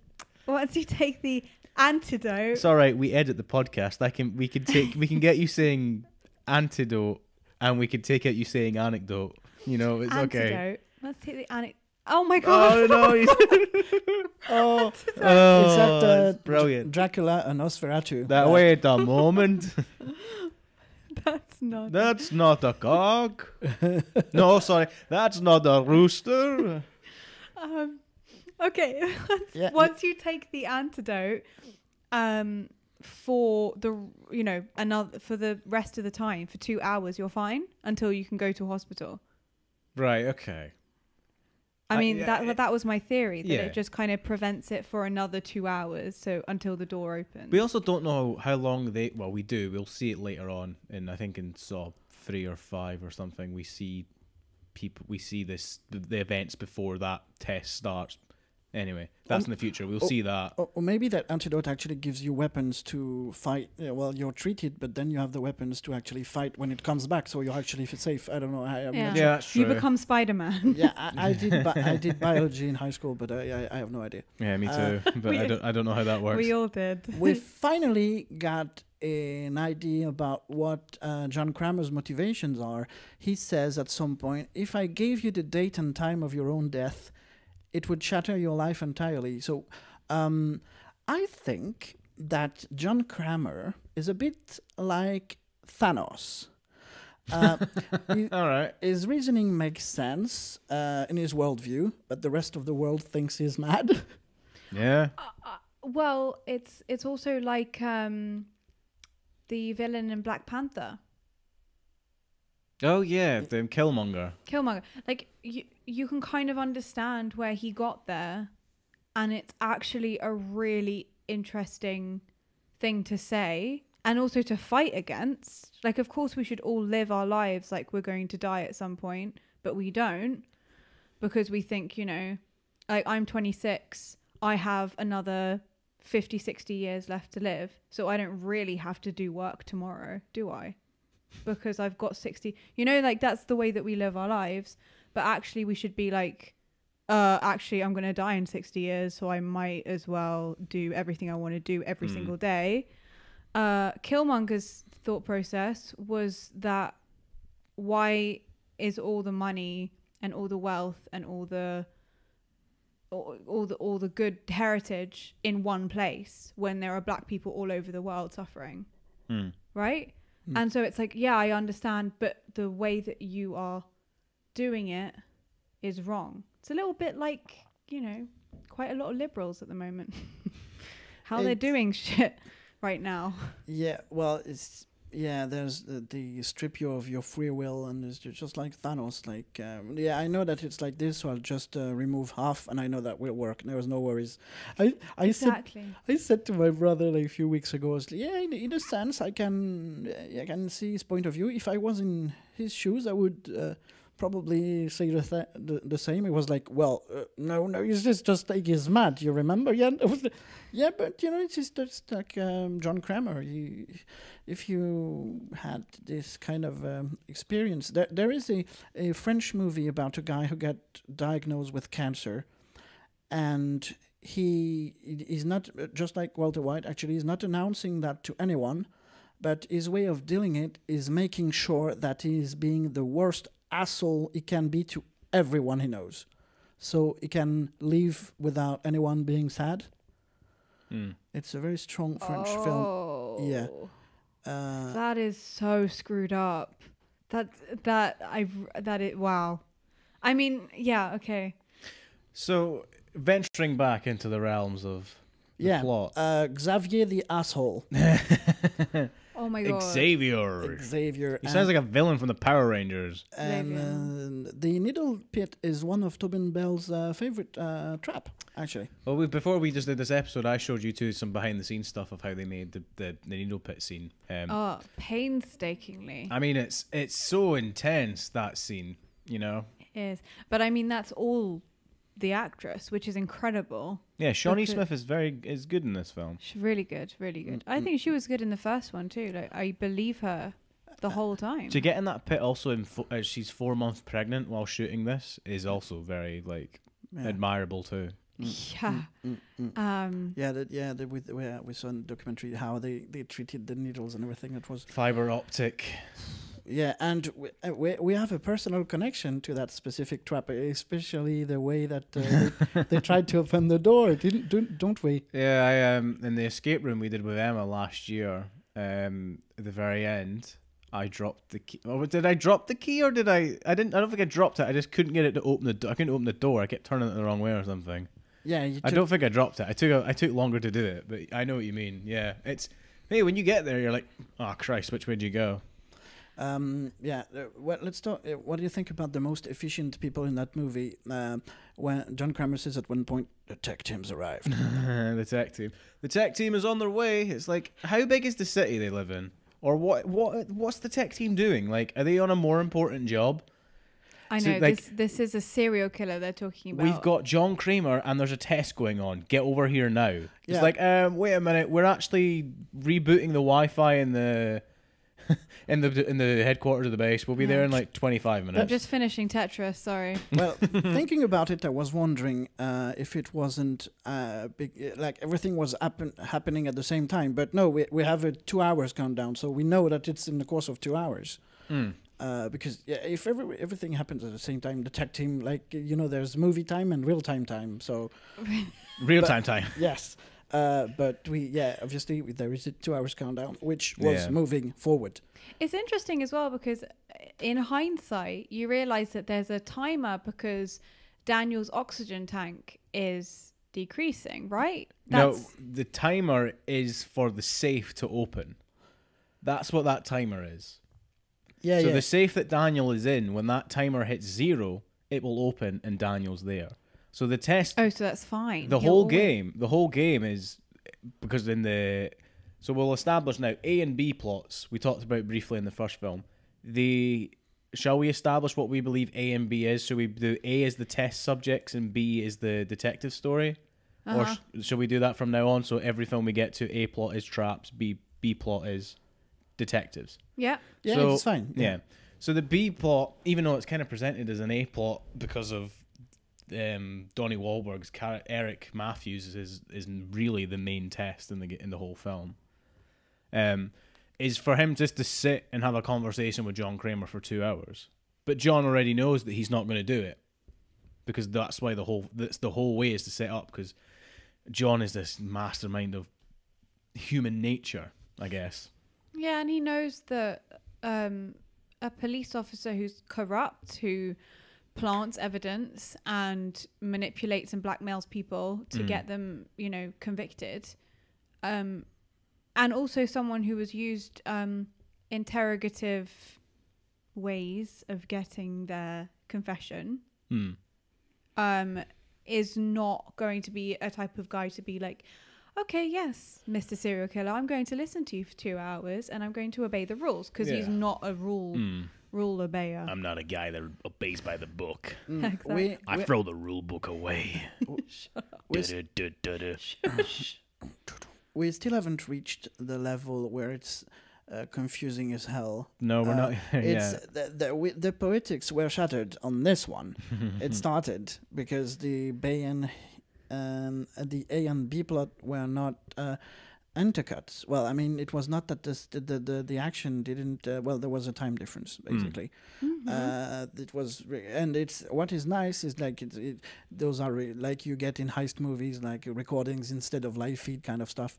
once you take the antidote, It's all right. We edit the podcast. I can we can take we can get you saying antidote, and we could take out you saying anecdote. You know, it's antidote. okay. Let's take the anecdote. Oh my god! Oh no! oh, oh, is that uh, it's brilliant. Dracula and Nosferatu? That Uh, wait a moment. That's not. That's not a cock. No, sorry, that's not a rooster. Um, okay. once, Yeah. once you take the antidote, um, for the you know another for the rest of the time for two hours, you're fine until you can go to hospital. Right. Okay. I I- mean that that was my theory that yeah. it just kind of prevents it for another two hours, so until the door opens. We also don't know how long they. Well, we do. We'll see it later on, and I think in Saw three or five or something. We see people. We see this the, the events before that test starts. Anyway, that's in the future. We'll oh, see that. Or, or maybe that antidote actually gives you weapons to fight. Yeah, well, you're treated, but then you have the weapons to actually fight when it comes back. So you're actually f- safe. I don't know. I, I'm Yeah. not Yeah, sure. that's you become Spider Man. Yeah, I, I did. Bi- I did biology in high school, but I, I, I have no idea. yeah, me uh, too. but I don't. I don't know how that works. we all did. we finally got an idea about what uh, John Kramer's motivations are. He says at some point, if I gave you the date and time of your own death, it would shatter your life entirely. So um, I think that John Kramer is a bit like Thanos. Uh, he- All right. his reasoning makes sense uh, in his worldview, but the rest of the world thinks he's mad. Yeah. Well, it's it's also like um, the villain in Black Panther. Oh yeah, the Killmonger. Killmonger. Like you, you can kind of understand where he got there, and it's actually a really interesting thing to say and also to fight against. Like, of course, we should all live our lives like we're going to die at some point, but we don't because we think, you know, like I'm 26, I have another 50, 60 years left to live, so I don't really have to do work tomorrow, do I? Because I've got 60. You know, like that's the way that we live our lives. But actually, we should be like, uh, actually, I'm going to die in 60 years, so I might as well do everything I want to do every Mm. single day. Uh, Killmonger's thought process was that why is all the money and all the wealth and all the all, all the all the good heritage in one place when there are black people all over the world suffering Hmm. right? Mm. And so it's like, yeah, I understand, but the way that you are doing it is wrong. It's a little bit like, you know, quite a lot of liberals at the moment. how they're doing shit right now. Yeah, well, it's yeah. There's the, the strip you of your free will, and it's just like Thanos. Like, um, yeah, I know that it's like this, so I'll just uh, remove half, and I know that will work. There's no worries. I I said I said to my brother like a few weeks ago, was like, yeah, in, in a sense, I can I can see his point of view. If I was in his shoes, I would. Uh, Probably say the, th- the the same. It was like, well, uh, no, no, he's just just like he's mad. You remember? Yeah, yeah, but you know, it's just, just like um, John Kramer. If you had this kind of um, experience, there there is a, a French movie about a guy who got diagnosed with cancer, and he is not just like Walter White. Actually, he's not announcing that to anyone, but his way of dealing it is making sure that he is being the worst asshole he can be to everyone he knows, so he can leave without anyone being sad. Mm. It's a very strong French film. oh, Yeah. Uh, That is so screwed up. That that I that it wow. I mean, yeah, okay. So venturing back into the realms of the yeah. plot. Uh, Xavier the asshole. Oh my god. Xavier. Xavier. He sounds like a villain from the Power Rangers. and uh, the needle pit is one of Tobin Bell's uh, favorite uh, trap, actually. Well, we, before we just did this episode, I showed you two some behind the scenes stuff of how they made the, the, the needle pit scene. Um, Oh, painstakingly I mean, it's it's so intense that scene. You know. is. But I mean that's all the actress, which is incredible. Yeah, Shawnee Okay. Smith is very is good in this film. She's really good, really good. I think she was good in the first one too. Like I believe her the whole time. To get in that pit, also in fo- uh, she's four months pregnant while shooting this, is also very like Yeah. admirable too. Mm, Yeah. mm, mm, mm. Um Yeah, that, yeah. The, with, we, we saw in the documentary how they, they treated the needles and everything. It was Fiber optic. Yeah, and we, uh, we we have a personal connection to that specific trap, especially the way that uh, they, they tried to open the door. Didn't don't, don't we? Yeah, I um in the escape room we did with Emma last year. Um, at the very end, I dropped the key. Oh, did I drop the key or did I? I didn't. I don't think I dropped it. I just couldn't get it to open the. Do- I couldn't open the door. I kept turning it the wrong way or something. Yeah, you I don't think I dropped it. I took. A, I took longer to do it, but I know what you mean. Yeah, it's. Hey, when you get there, you're like, oh Christ, which way do you go? Um, yeah, uh, well, let's talk. Uh, what do you think about the most efficient people in that movie? Uh, when John Kramer says at one point, "The tech team's arrived." the tech team. The tech team is on their way. It's like, how big is the city they live in, or what? What? What's the tech team doing? Like, are they on a more important job? I So, know like- this this is a serial killer they're talking about. We've got John Kramer, and there's a test going on. Get over here now. Yeah. It's like, um, wait a minute. We're actually rebooting the Wi-Fi in the in the in the headquarters of the base. We'll be there in like 25 minutes. I'm just finishing Tetris, sorry. well, thinking about it, I was wondering uh, if it wasn't uh, big, uh, like everything was happen- happening at the same time. But no, we we have a two hours countdown, so we know that it's in the course of two hours. Hmm. Uh, because yeah, if every, everything happens at the same time, the tech team, like you know, there's movie time and real time time. So Real time time. yes, uh, but we yeah, obviously there is a two hours countdown, which was Yeah. moving forward. It's interesting as well because uh, in hindsight, you realize that there's a timer because Daniel's oxygen tank is decreasing, right? No, the timer is for the safe to open. That's what that timer is. Yeah, so yeah. the safe that Daniel is in, when that timer hits zero, it will open and Daniel's there. So the test Oh, so that's fine. the He'll whole always- game the whole game is because in the so we'll establish now a and b plots we talked about briefly in the first film the shall we establish what we believe a and b is so we do a is the test subjects and b is the detective story or Uh-huh. sh- shall we do that from now on so every film we get to a plot is traps b b plot is detectives Yeah. yeah, so- it's fine. yeah. So the B plot, even though it's kind of presented as an A plot because of um, Donnie Wahlberg's Eric Matthews is is really the main test in the in the whole film. Um, is for him just to sit and have a conversation with John Kramer for two hours, but John already knows that he's not going to do it because that's why the whole that's the whole way is to set up because John is this mastermind of human nature, I guess. Yeah, and he knows that um, a police officer who's corrupt, who plants evidence and manipulates and blackmails people to Mm. get them, you know, convicted, um, and also someone who was used um, interrogative ways of getting their confession Hmm. um, is not going to be a type of guy to be like, okay, yes, Mr. Serial Killer, I'm going to listen to you for two hours and I'm going to obey the rules because he's not a rule Hmm. Rule obeyer. I'm not a guy that obeys by the book. Mm, Exactly. we, I we, throw the rule book away. we, Du-du-du-du-du. we still haven't reached the level where it's uh, confusing as hell. No, we're Uh, not. It's yeah. the, the we, the poetics were shattered on this one. it started because the B and um, the A and B plot were not uh, intercut. Well, I mean, it was not that this, the, the the the action didn't. Uh, well, there was a time difference basically. Mhm. Uh, it was, re- and it's what is nice is like it, it those are re- like you get in heist movies, like recordings instead of live feed kind of stuff.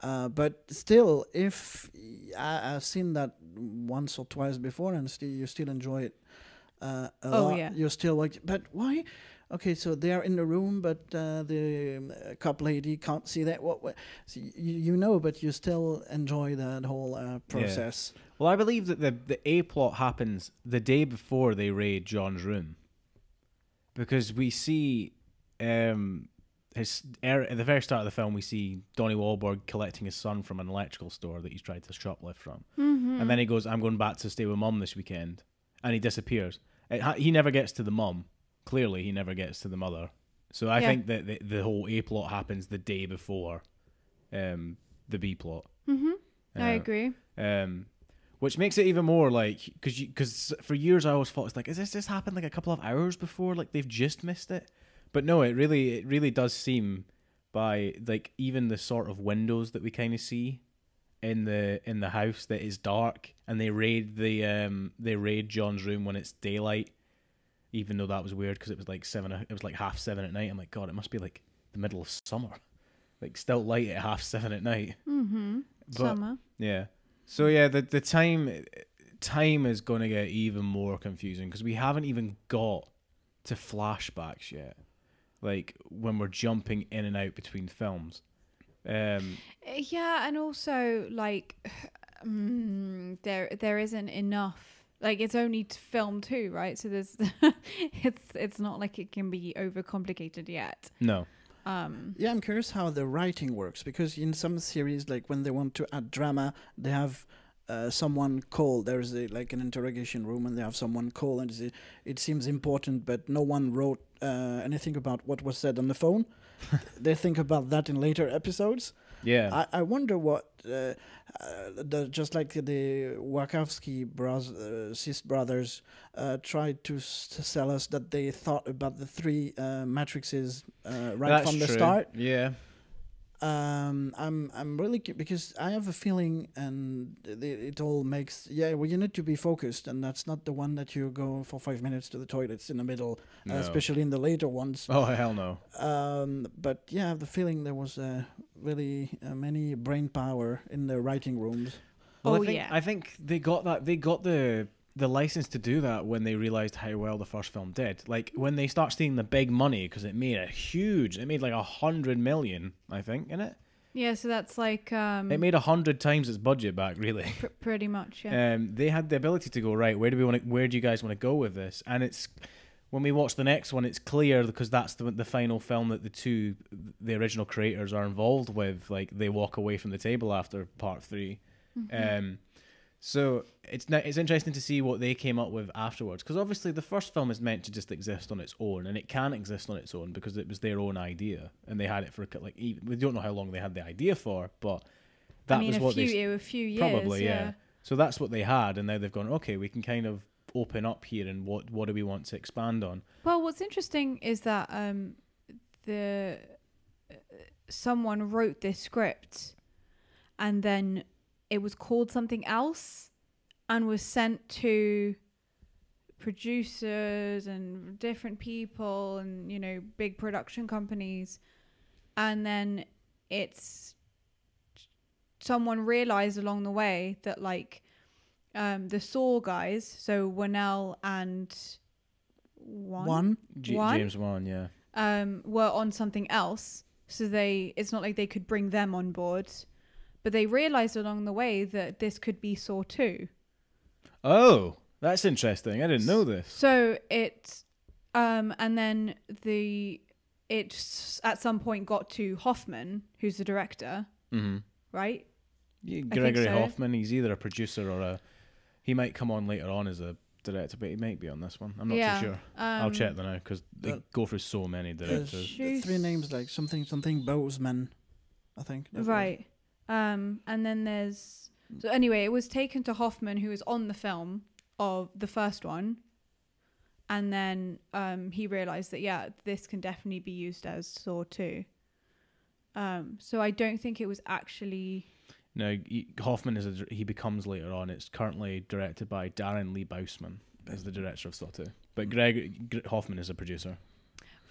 Uh, but still, if I, I've seen that once or twice before, and still you still enjoy it uh, a Oh, lot, yeah. you're still like, but why? Okay, so they are in the room, but uh, the um, uh, cop lady can't see that. What? what so you, you know, but you still enjoy that whole uh, process. Well, I believe that the the A plot happens the day before they raid John's room, because we see, um, his er, at the very start of the film we see Donnie Wahlberg collecting his son from an electrical store that he's tried to shoplift from, Mhm. and then he goes, "I'm going back to stay with mum this weekend," and he disappears. It ha- he never gets to the mum. Clearly, he never gets to the mother. So I Yeah. think that the, the whole A plot happens the day before, um, the B plot. Mhm. I Uh, agree. um, which makes it even more like because because for years I always thought it's like is this just happened like a couple of hours before like they've just missed it, but no, it really it really does seem by like even the sort of windows that we kind of see in the in the house that is dark and they raid the um they raid John's room when it's daylight, even though that was weird because it was like seven it was like half seven at night. I'm like God, it must be like the middle of summer, like still light at half seven at night. Mm-hmm. But- Summer. Yeah. So yeah, the the time time is going to get even more confusing because we haven't even got to flashbacks yet. Like when we're jumping in and out between films. Um Uh, Yeah, and also like mm, there there isn't enough. Like it's only t- film two, right? So there's it's it's not like it can be overcomplicated yet. no. Um, Yeah, I'm curious how the writing works because in some series, like when they want to add drama, they have uh, someone call. There's a, like an interrogation room, and they have someone call, and it, it seems important, but no one wrote uh, anything about what was said on the phone. they think about that in later episodes. Yeah. I, I wonder what, uh, uh, the, just like the Wachowski bros, uh, sis brothers uh, tried to, s- to sell us that they thought about the three uh, matrices uh, right That's from the true. start. Yeah. Um, I'm I'm really because I have a feeling, and it, it all makes yeah. Well, you need to be focused, and that's not the one that you go for five minutes to the toilets in the middle, No. uh, especially in the later ones. Oh hell no. Um, but yeah, I have the feeling there was uh, really uh, many brain power in the writing rooms. Well, Oh, I think yeah. I think they got that they got the the license to do that when they realized how well the first film did. Like when they start seeing the big money because it made a huge. It made like a hundred million, I think, in it. yeah, so that's like um, It made a hundred times its budget back, really. pr- pretty much. Yeah. Um, they had the ability to go right. Where do we want to? Where do you guys want to go with this? And it's when we watch the next one, it's clear because that's the the final film that the two the original creators are involved with. Like they walk away from the table after part 3 Mm-hmm. Um, so it's it's interesting to see what they came up with afterwards because obviously the first film is meant to just exist on its own and it can exist on its own because it was their own idea and they had it for like even, we don't know how long they had the idea for, but that I mean, was a what few, they a few years. Probably, yeah. yeah. So that's what they had, and now they've gone. Okay, we can kind of open up here, and what what do we want to expand on? Well, what's interesting is that um, the uh, someone wrote this script, and then it was called something else, and was sent to producers and different people, and you know, big production companies, and then it's someone realized along the way that like um, the Saw guys, so Whannell and Wan, One, J- One? James Wan, yeah. um, were on something else. So they it's not like they could bring them on board, but they realized along the way that this could be Saw 2. Oh, that's interesting. I didn't know this. So it um and then the it at some point got to Hoffman, who's the director, Mm-hmm. right? Yeah, Gregory so. Hoffman. He's either a producer or a. He might come on later on as a director, but he might be on this one. I'm not yeah. too sure. Um, I'll check that now because they go through so many directors. Shoes- three names like something something Bousman, I think. that was- Right. Um, and then there's so anyway, it was taken to Hoffman, who was on the film of the first one, and then um, he realized that yeah, this can definitely be used as Saw two. Um, so I don't think it was actually No, he, Hoffman is a, he becomes later on. It's currently directed by Darren Lee Bousman as the director of Saw 2. But Greg Gr- Hoffman is a producer.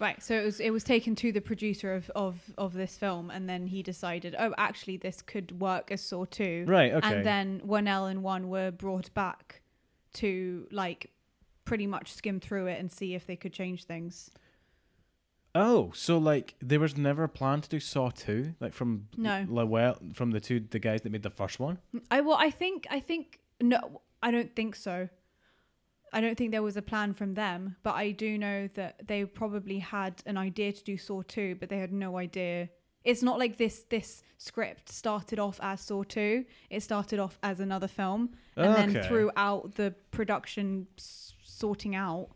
Right. So it was it was taken to the producer of of of this film, and then he decided, oh, actually, this could work as Saw two. Right. Okay. And then Whannell and Wan were brought back to like pretty much skim through it and see if they could change things. oh, so like there was never a plan to do Saw 2, like from No. Lowell, from the two the guys that made the first one. I well, I think I think no, I don't think so. I don't think there was a plan from them, but I do know that they probably had an idea to do Saw 2, but they had no idea. It's not like this this script started off as Saw 2. It started off as another film and then throughout the production s- sorting out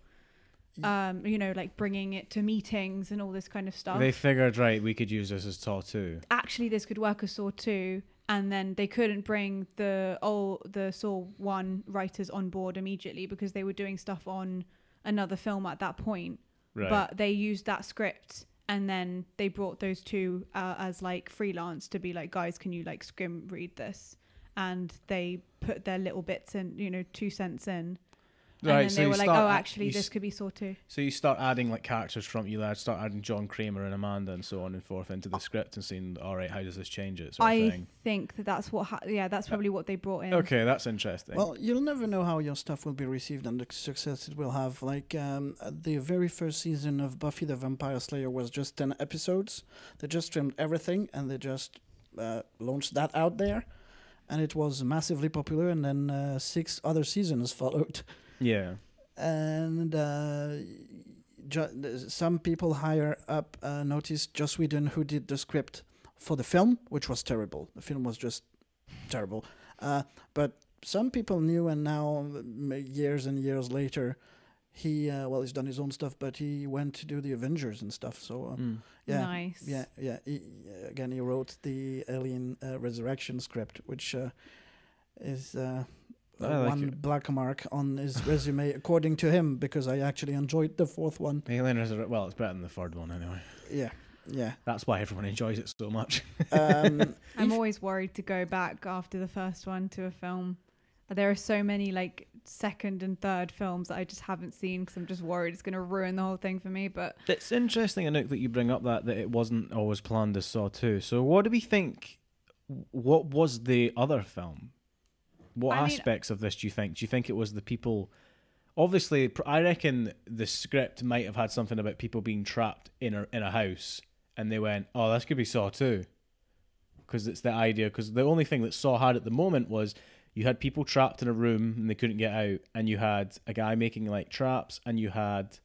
um you know like bringing it to meetings and all this kind of stuff They figured, right, we could use this as Saw 2. actually this could work as Saw 2 and then they couldn't bring the oh the Saw 1 writers on board immediately because they were doing stuff on another film at that point. Right. but they used that script and then they brought those two uh, as like freelance to be like guys can you like skim read this? And they put their little bits in you know two cents in and right, then so they you were like start oh actually this s- could be Saw 2 So you start adding like characters from you lads, start adding John Kramer and Amanda and so on and forth into the script and seeing, all right, how does this change it? Sort of I thing. think that that's what ha- yeah that's probably what they brought in Okay, that's interesting. Well, you'll never know how your stuff will be received and the success it will have. Like um, uh, the very first season of Buffy the Vampire Slayer was just ten episodes. They just trimmed everything and they just uh, launched that out there, and it was massively popular. And then uh, six other seasons followed. Yeah. and uh, ju- some people higher up uh, noticed Joss Whedon, who did the script for the film, which was terrible. The film was just terrible. Uh, but some people knew, and now years and years later, he uh, well, he's done his own stuff, but he went to do the Avengers and stuff. So um, Mm. yeah, nice yeah, yeah. He, again, he wrote the Alien uh, Resurrection script, which uh, is uh, uh, like one it. black mark on his resume, according to him, because I actually enjoyed the fourth one. Alien Resurrection. Well, it's better than the third one anyway. Yeah, yeah. That's why everyone enjoys it so much. Um, I'm always worried to go back after the first one to a film. There are so many like second and third films that I just haven't seen because I'm just worried it's going to ruin the whole thing for me. But It's interesting, Anouk, that you bring up that that it wasn't always planned as Saw 2. So what do we think? What was the other film? What I mean- aspects of this do you think? Do you think it was the people? Obviously, I reckon the script might have had something about people being trapped in a in a house, and they went, "Oh, this could be Saw too," because it's the idea. Because the only thing that Saw had at the moment was you had people trapped in a room and they couldn't get out, and you had a guy making like traps, and you had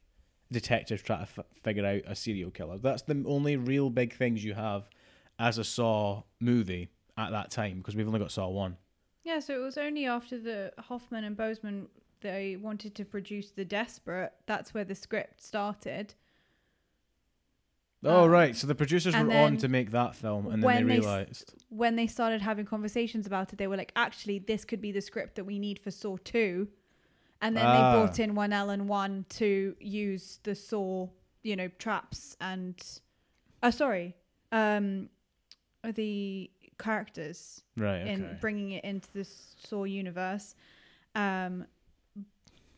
detectives trying to f- figure out a serial killer. That's the only real big things you have as a Saw movie at that time because we've only got Saw one. Yeah, so it was only after the Hoffman and Bousman they wanted to produce The Desperate. That's where the script started. Oh Um, right, so the producers were on to make that film, and then they they realized. When they started having conversations about it, they were like, actually, this could be the script that we need for Saw 2. And then Ah. they brought in Whannell and Wan to use the Saw, you know, traps and. Oh, sorry. Um, the characters Right. Okay. in bringing it into the Saw universe. Um,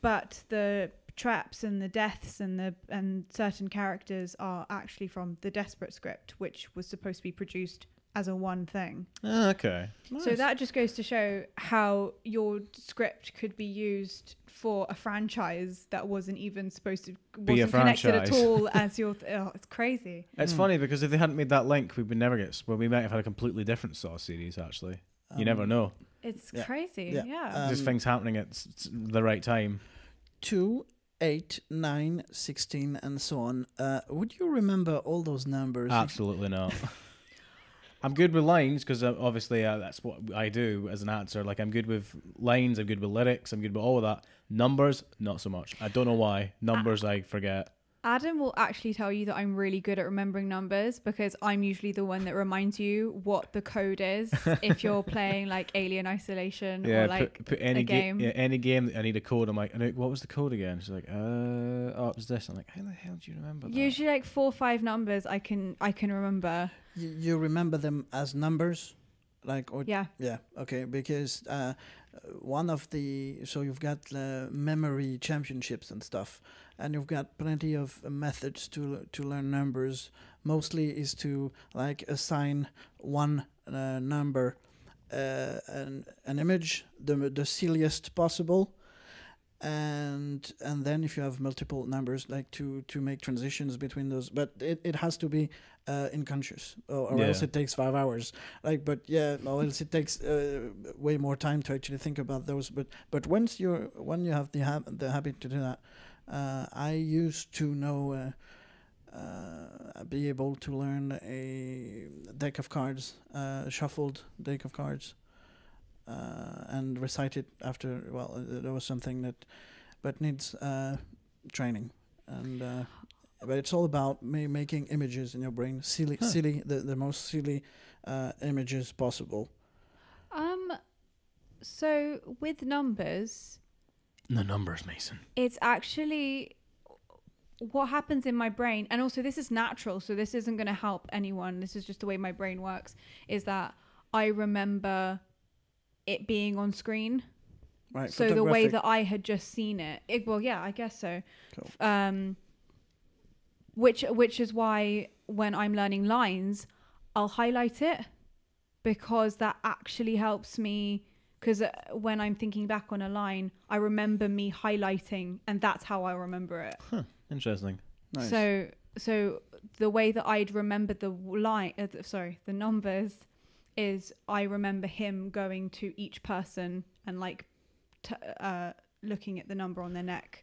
but the traps and the deaths and the and certain characters are actually from the Desperate script, which was supposed to be produced as a one thing. Ah, okay. So that just goes to show how your script could be used for a franchise that wasn't even supposed to Be a wasn't connected at all as your. Th- oh, it's crazy. It's Mm. funny because if they hadn't made that link, we would never get. Well, we might have had a completely different Saw series. Actually, you never Um, know. It's Yeah. crazy. Yeah. Yeah. Um, Just things happening at s- s- the right time. 2, 8, 9, 16, and so on. Uh, would you remember all those numbers? Absolutely not. I'm good with lines because uh, obviously uh, that's what I do as an answer. Like I'm good with lines, I'm good with lyrics, I'm good with all of that. Numbers, not so much. I don't know why. Numbers, I forget. Adam will actually tell you that I'm really good at remembering numbers because I'm usually the one that reminds you what the code is if you're playing like Alien Isolation Yeah, or like put, put any a game, game. yeah, any game that I need a code. I'm like, what was the code again? She's like, uh, oh, it was this. I'm like, how the hell do you remember that? usually like four or five numbers I can I can remember. You, you remember them as numbers? Like, or Yeah. Yeah, okay, because uh, one of the so you've got uh, memory championships and stuff, and you've got plenty of methods to to learn numbers. Mostly is to like assign one uh, number, uh, an an image, the the silliest possible, and and then if you have multiple numbers, like to to make transitions between those, but it, it has to be uh, unconscious, or, or else it takes five hours. Like but yeah or else it takes uh, way more time to actually think about those. But but once you're when you have the hab- the habit to do that uh, i used to know uh, uh, be able to learn a deck of cards uh, shuffled deck of cards uh, and recite it after well there was something that but needs uh, training. And uh, but it's all about ma- making images in your brain silly Huh. silly the, the most silly uh, images possible Um so with numbers the numbers, Mason. it's actually what happens in my brain and also this is natural so this isn't going to help anyone this is just the way my brain works is that i remember it being on screen right so the way that i had just seen it, it well yeah i guess so Cool. um which which is why when i'm learning lines i'll highlight it because that actually helps me because when i'm thinking back on a line i remember me highlighting and that's how i remember it Interesting. nice. so so the way that I'd remember the line, uh, sorry, the numbers, is I remember him going to each person and like t- uh, looking at the number on their neck,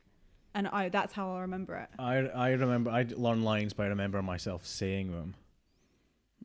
and I that's how I remember it. I I remember I learn lines, I remember myself saying them,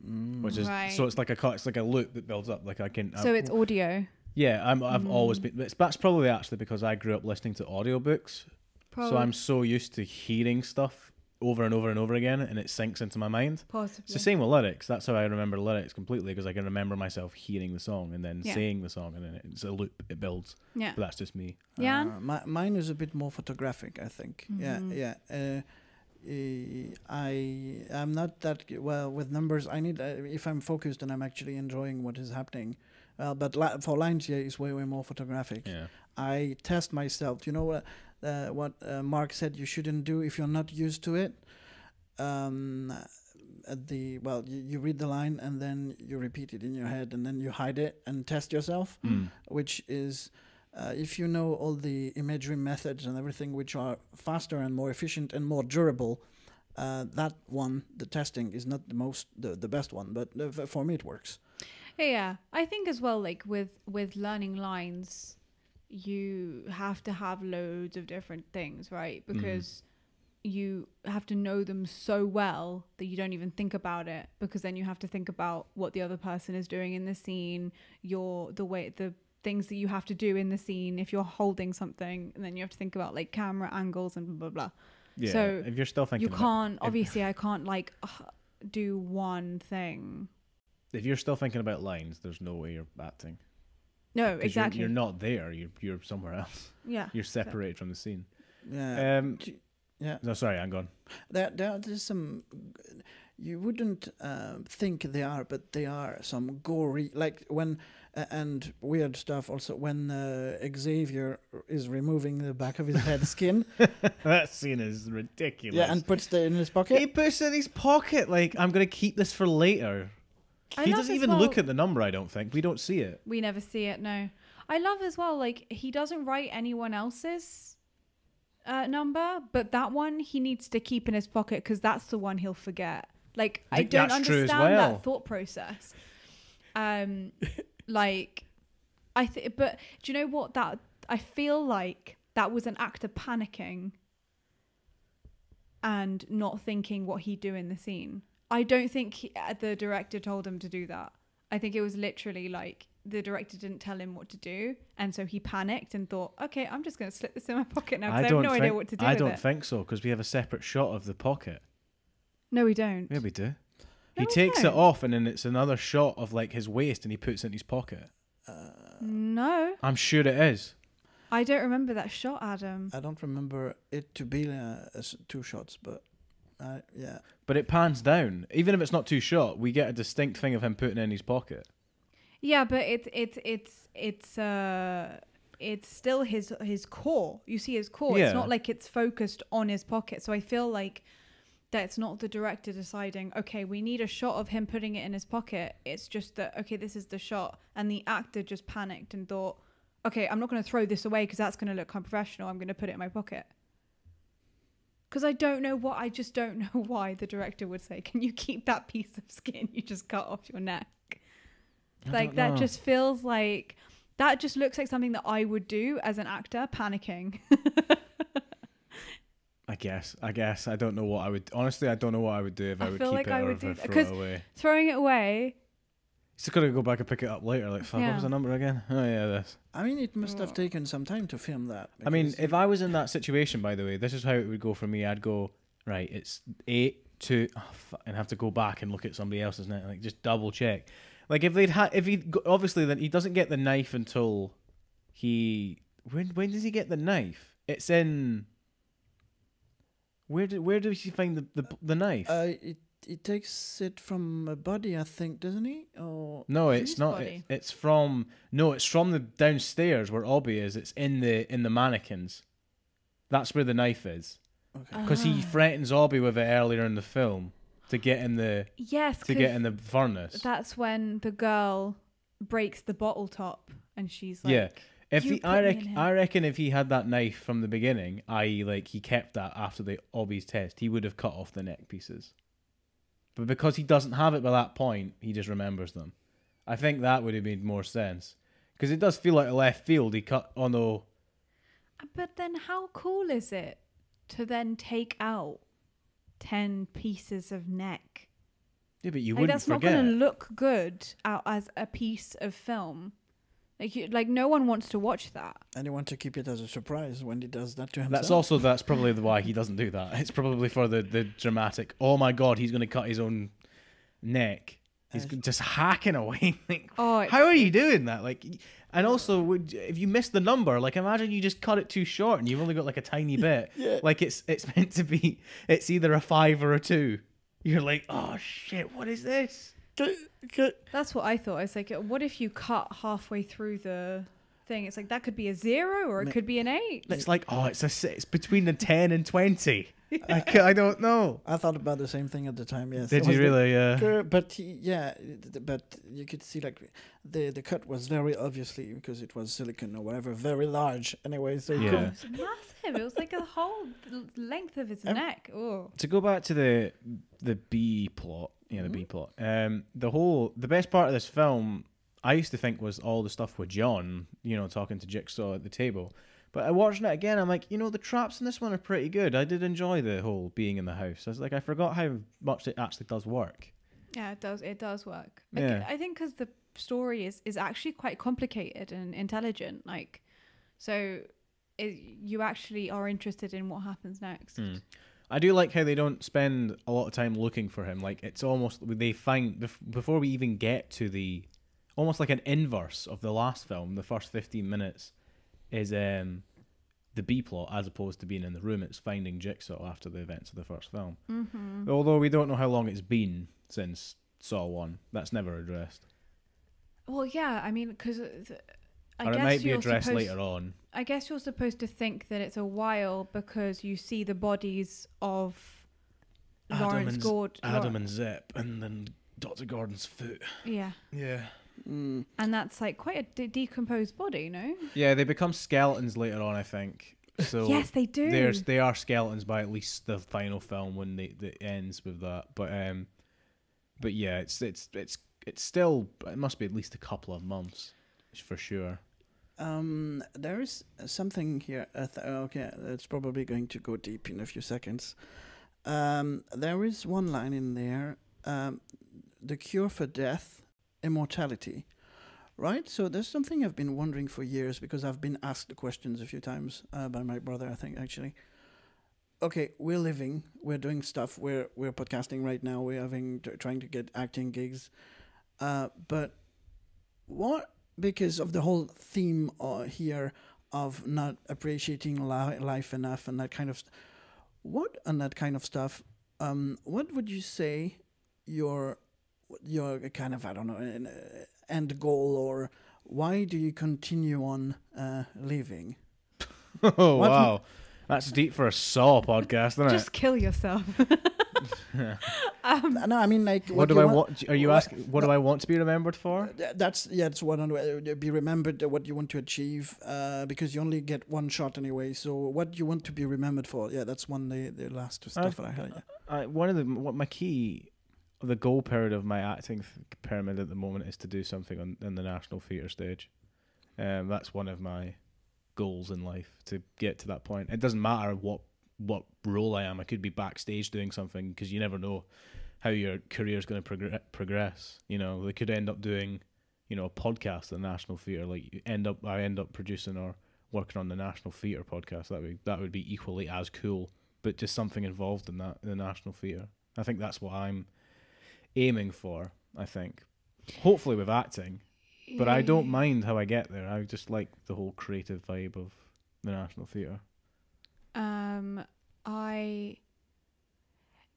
Mm. which is Right. so it's like a it's like a loop that builds up. Like I can. So I, it's audio. yeah. I'm I've always Mm. been. It's, that's probably actually because I grew up listening to audiobooks. Probably, So I'm so used to hearing stuff over and over and over again, and it sinks into my mind. possibly. It's the same with lyrics. That's how I remember lyrics completely because I can remember myself hearing the song and then Yeah. saying the song, and then it's a loop. It builds. Yeah. But that's just me. Yeah. Uh, mi- mine is a bit more photographic, I think. Mhm. Yeah, yeah. Uh, eh, I I'm not that well with numbers. I need uh, if I'm focused and I'm actually enjoying what is happening. Well, but li- for lines, yeah, it's way way more photographic. Yeah. I test myself. You know what? Uh, what uh, Mark said you shouldn't do if you're not used to it. Um, at the well, you, you read the line and then you repeat it in your head and then you hide it and test yourself Mm. which is uh, if you know all the imagery methods and everything which are faster and more efficient and more durable uh, that one the testing is not the most the, the best one but uh, for me it works Yeah, I think as well, like with with learning lines, you have to have loads of different things, right? Because you have to know them so well that you don't even think about it. Because then you have to think about what the other person is doing in the scene, your the way the things that you have to do in the scene. If you're holding something, and then you have to think about like camera angles and blah blah blah. Yeah. So, if you're still thinking, you can't obviously I can't like uh, do one thing. if you're still thinking about lines, there's no way you're acting. No, 'Cause you're- exactly. You're, not there. You're you're somewhere else. yeah. You're separated from the scene. yeah Um. d- yeah No, sorry, I'm gone. there, there there's some you wouldn't uh, think they are but they are some gory like when uh, and weird stuff also when uh, Xavier is removing the back of his head skin that scene is ridiculous. yeah and puts it in his pocket he puts it in his pocket. Like I'm gonna keep this for later. He doesn't even well- look at the number. I don't think we don't see it. We never see it. No, I love as well. Like he doesn't write anyone else's uh, number, but that one he needs to keep in his pocket because that's the one he'll forget. Like I I, don't that's true as understand well. that thought process. Um, like I think, but do you know what? That I feel like that was an actor panicking and not thinking what he'd do in the scene. I don't think he, uh, the director told him to do that. I think it was literally like the director didn't tell him what to do, and so he panicked and thought, "Okay, I'm just going to slip this in my pocket now because I, have no think, idea what to do I with don't it." think so because we have a separate shot of the pocket. no, we don't. Yeah, we do. No, he we takes it don't. off and then it's another shot of like his waist and he puts it in his pocket. No, I'm sure it is. I don't remember that shot, Adam. I don't remember it to be uh, as two shots, but uh, yeah. But it pans down. Even if it's not too shot, we get a distinct thing of him putting it in his pocket. Yeah, but it's it's it's it's uh it's still his his core. You see his core. Yeah. It's not like it's focused on his pocket. So I feel like that's not the director deciding, okay, we need a shot of him putting it in his pocket. It's just that okay, this is the shot and the actor just panicked and thought, okay, I'm not going to throw this away because that's going to look unprofessional. I'm going to put it in my pocket. Because I don't know what, I just don't know why the director would say, can you keep that piece of skin you just cut off your neck? I like that know. just feels like that just looks like something that I would do as an actor panicking. I guess. I guess. I don't know what I would. Honestly, I don't know what I would do if I, I would feel keep like it I or if do I throw it away. Throwing it away, He's got to go back and pick it up later. Like, fuck, what was the number again? Oh yeah, this. I mean, it must have taken some time to film that. I mean, if I was in that situation, by the way, this is how it would go for me. I'd go right. It's eight two, oh, fuck, and have to go back and look at somebody else's net. Like just double check. Like if they'd had, if he obviously then he doesn't get the knife until he when when does he get the knife? It's in. Where did where does he find the the, the knife? uh, it it takes it from a body, I think, doesn't he? Or no, it's not. body? It, it's from no, it's from the downstairs where Obi is. It's in the in the mannequins. That's where the knife is. okay. because he Ah. threatens Obi with it earlier in the film to get in the yes, to get in the furnace. that's when the girl breaks the bottle top and she's like, Yeah. If "You he, put I, me rec- in. I reckon if he had that knife from the beginning, i.e., like he kept that after the Obi's test, he would have cut off the neck pieces. But because he doesn't have it by that point, he just remembers them. I think that would have made more sense because it does feel like a left field. He cut. Oh no, But then how cool is it to then take out 10 pieces of neck? yeah, but you like wouldn't that's not going to look good out as a piece of film. Like you, like no one wants to watch that. And you want to keep it as a surprise when he does that to himself. That's also that's probably the why he doesn't do that. It's probably for the the dramatic. Oh my god, he's going to cut his own neck. He's Uh, just hacking away. like, Oh, how are you doing that? Like, and also, would if you miss the number, like, imagine you just cut it too short and you've only got like a tiny bit. Yeah. Like it's it's meant to be. It's either a five or a two. You're like, oh shit, what is this? That's what I thought. I was like, what if you cut halfway through the thing? It's like that could be a zero or it could be an eight. It's like, oh, it's a si- it's between the ten and twenty. I, I don't know. I thought about the same thing at the time. Yes. Did It was you really? Uh, Sure, but he, yeah, but you could see like the the cut was very obviously because it was silicon or whatever, very large. Anyway, so Yeah. It was massive. It was like a whole length of his Ev- neck. Oh, to go back to the the B plot, yeah, the B Mm-hmm. plot. Um, the whole the best part of this film, I used to think was all the stuff with John, you know, talking to Jigsaw at the table. But I watching it again, I'm like, you know, the traps in this one are pretty good. I did enjoy the whole being in the house. I was like, I forgot how much it actually does work. yeah, it does. It does work. Like, Yeah. I think because the story is is actually quite complicated and intelligent. Like, so it, you actually are interested in what happens next. Hmm. I do like how they don't spend a lot of time looking for him. Like it's almost they find before we even get to the almost like an inverse of the last film. The first fifteen minutes is um the B plot as opposed to being in the room. It's finding Jigsaw after the events of the first film. Mm-hmm. Although we don't know how long it's been since Saw one. That's never addressed, Well, yeah. I mean, because I or guess it might be addressed supposed, later on. I guess you're supposed to think that it's a while because you see the bodies of Adam Lawrence and- Gord. Adam and Zep, and then Dr. Gordon's foot. Yeah. Yeah. Mm. And that's like quite a de- decomposed body, no? Yeah, they become skeletons later on, I think. So yes, they do. there's they are skeletons by at least the final film when they it ends with that. But um, but yeah, it's it's it's it's still it must be at least a couple of months for sure. Um, there is something here. Uh, th- okay, it's probably going to go deep in a few seconds. Um, there is one line in there. Um, the cure for death, immortality. Right. So there's something I've been wondering for years because I've been asked the questions a few times uh, by my brother. I think actually. Okay, we're living. We're doing stuff. We're we're podcasting right now. We're having trying to get acting gigs. Uh, but what because of the whole theme uh, here of not appreciating li- life enough and that kind of st- what and that kind of stuff um what would you say your your kind of i don't know an, uh, end goal or why do you continue on uh, living oh What- wow, that's deep for a Saw podcast, isn't it? Just kill yourself. um, no i mean like it? What, do I you want? Are you what- asking? What do I want to be remembered for? Th- That's yeah. It's what uh, be remembered uh, what you want to achieve uh, because you only get one shot anyway. So what do you want to be remembered for? Yeah, that's one the the last stuff that I had. Yeah. I, one of the what my key, the goal period of my acting pyramid at the moment is to do something on in the national theatre stage. Um, that's one of my goals in life to get to that point. It doesn't matter what what role I am. I could be backstage doing something because you never know how your career is going to progr- progress. You know, they could end up doing, you know, a podcast at the National Theatre. Like you end up, I end up producing or working on the National Theatre podcast. That would that would be equally as cool, but just something involved in that in the National Theatre. I think that's what I'm aiming for. I think, hopefully with acting, but I don't mind how I get there. I just like the whole creative vibe of the National Theatre. Um, I.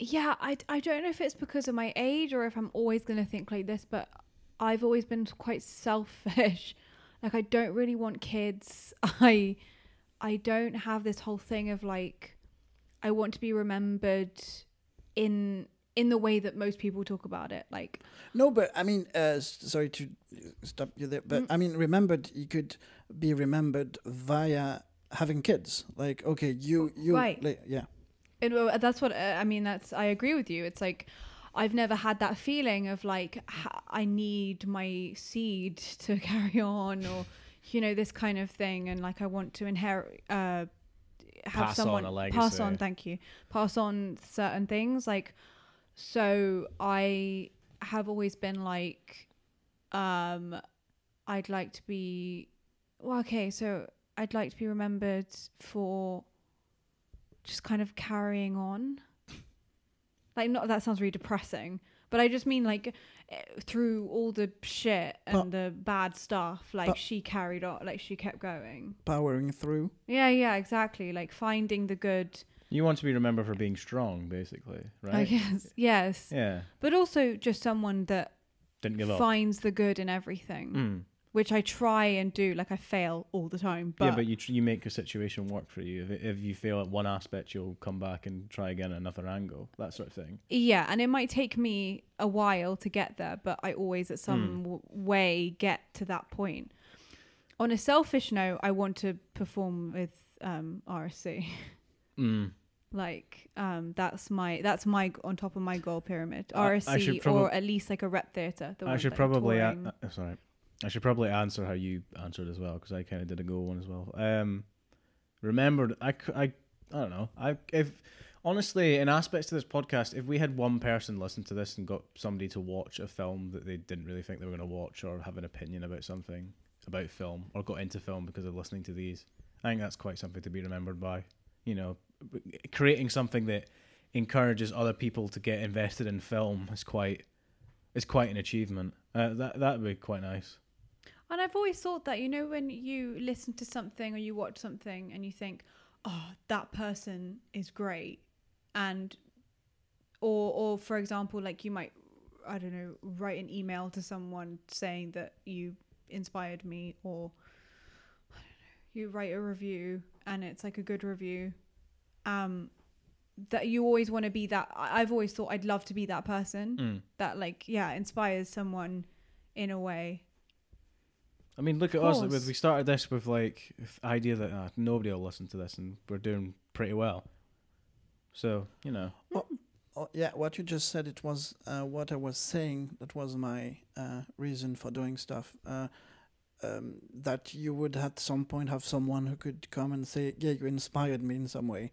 Yeah, I, I don't know if it's because of my age or if I'm always going to think like this, but I've always been quite selfish. Like I don't really want kids. I I don't have this whole thing of like I want to be remembered in in the way that most people talk about it. Like No, but I mean, uh, sorry to stop you there, but Mm. I mean, remembered you could be remembered via having kids. Like, okay, you you Right. like, yeah. it, uh, that's what uh, I mean. That's I agree with you. It's like I've never had that feeling of like ha- I need my seed to carry on, or you know this kind of thing, and like I want to inherit, uh, have Pass on someone a pass on. Thank you. Pass on certain things. Like so, I have always been like, um, I'd like to be. Well, okay, so I'd like to be remembered for just kind of carrying on. Like, not that sounds really depressing, but I just mean like eh, through all the shit and But- the bad stuff, like she carried on, like she kept going. powering through. Yeah, yeah, exactly. Like finding the good. You want to be remembered for being strong, basically, right? I guess, yes, Yeah. but also just someone that Didn't give up. finds the good in everything, Mm. which I try and do. Like I fail all the time, but yeah, but you tr- you make a situation work for you. If, if you fail at one aspect, you'll come back and try again at another angle. That sort of thing. Yeah, and it might take me a while to get there, but I always, at some w- way, get to that point. On a selfish note, I want to perform with um, RSC. Mm. like, um, that's my that's my on top of my goal pyramid. RSC should or at least like a rep theatre. the I should probably a- uh, sorry. I should probably answer how you answered as well because I kind of did a goal one as well. Um, remembered I, I I don't know I if honestly in aspects to this podcast if we had one person listen to this and got somebody to watch a film that they didn't really think they were going to watch or have an opinion about something about film or got into film because of listening to these I think that's quite something to be remembered by you know creating something that encourages other people to get invested in film is quite is quite an achievement uh, that that would be quite nice And I've always thought that, you know, when you listen to something or you watch something and you think, oh, that person is great. And, or, or for example, like you might, I don't know, write an email to someone saying that you inspired me or, know, you write a review and it's like a good review. Um, that you always want to be that. I- I've always thought I'd love to be that person Mm. that like yeah inspires someone in a way. I mean, look at Of us. With course. we started this with like f- idea that uh, nobody will listen to this, and we're doing pretty well. So you know, Oh, yeah, what you just said, it was uh, what I was saying. That was my uh, reason for doing stuff. Uh, um, that you would at some point have someone who could come and say, "Yeah, you inspired me in some way."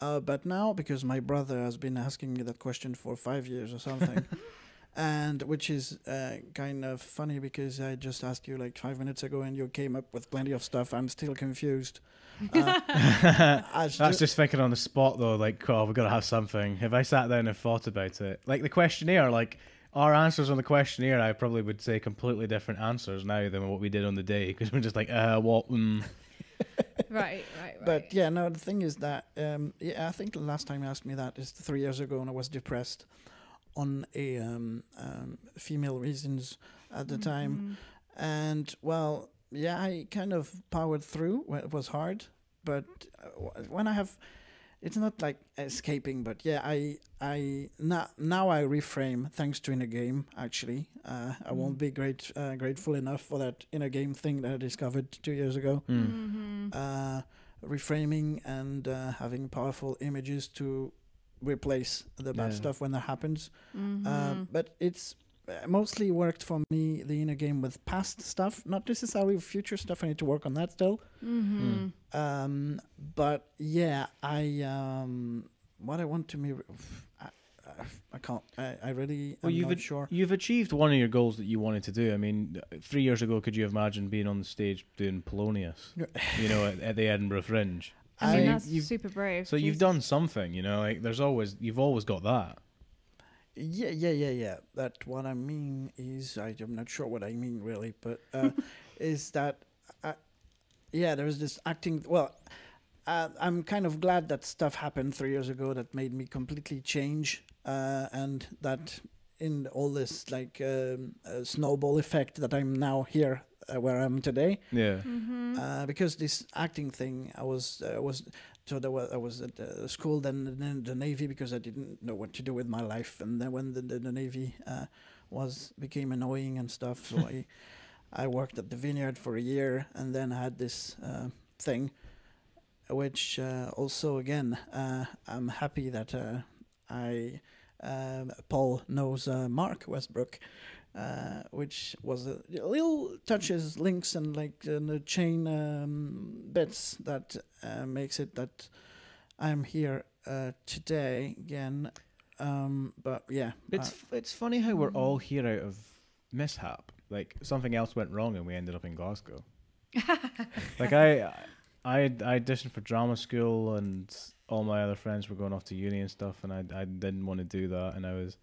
Uh, but now, because my brother has been asking me that question for five years or something, and which is uh, kind of funny because I just asked you like five minutes ago, and you came up with plenty of stuff. I'm still confused. Uh, that's ju- just thinking on the spot though. Like, oh, we've got to have something. If I sat down and thought about it, like the questionnaire, like our answers on the questionnaire, I probably would say completely different answers now than what we did on the day because we're just like, uh, what? Mm. Right, right, right. But yeah, no. The thing is that um, yeah, I think the last time you asked me that is three years ago, and I was depressed on a um, um, female reasons at the time, Mhm. and well, yeah, I kind of powered through. It was hard, but uh, when I have, it's not like escaping, but yeah, I I now now I reframe thanks to inner game. Actually, uh, I won't Mm. be great uh, grateful enough for that inner game thing that I discovered two years ago Mm. Mhm. uh, reframing and uh, having powerful images to replace the bad Yeah. stuff when that happens. Mhm. Um, but it's uh, mostly worked for me the inner game with past stuff, not necessarily future stuff. I need to work on that still. Mhm. Um, but yeah, I um, what I want to me, I, I, I can't. I, I really Well, am you've not ad- sure. You've achieved one of your goals that you wanted to do. I mean, three years ago, could you have imagined being on the stage doing Polonius? you know, at, at the Edinburgh Fringe. I mean, I- that's super brave. So you've done something. You know, like there's always you've always got that. Yeah, yeah, yeah, yeah. That what I mean is I, I'm not sure what I mean really, but uh, is that I, yeah, there was this acting. Well, uh, I'm kind of glad that stuff happened three years ago that made me completely change, uh, and that in all this like um, uh, snowball effect that I'm now here uh, where I'm today. Yeah. Mhm. Uh, because this acting thing, I was uh, was so there was I was at uh, school, then then the navy because I didn't know what to do with my life, and then when the the, the navy uh, was became annoying and stuff, so I I worked at the vineyard for a year, and then I had this uh, thing, which uh, also again uh, I'm happy that uh, I Paul knows uh, Mark Westbrook uh, which was a little touches, links, and like uh, the chain um, bits that uh, makes it that I'm here uh, today again. Um, but yeah, It's uh, it's funny how we're all here out of mishap. Like something else went wrong and we ended up in Glasgow. like I, I, I auditioned for drama school and all my other friends were going off to uni and stuff, and I, I didn't want to do that, and I was.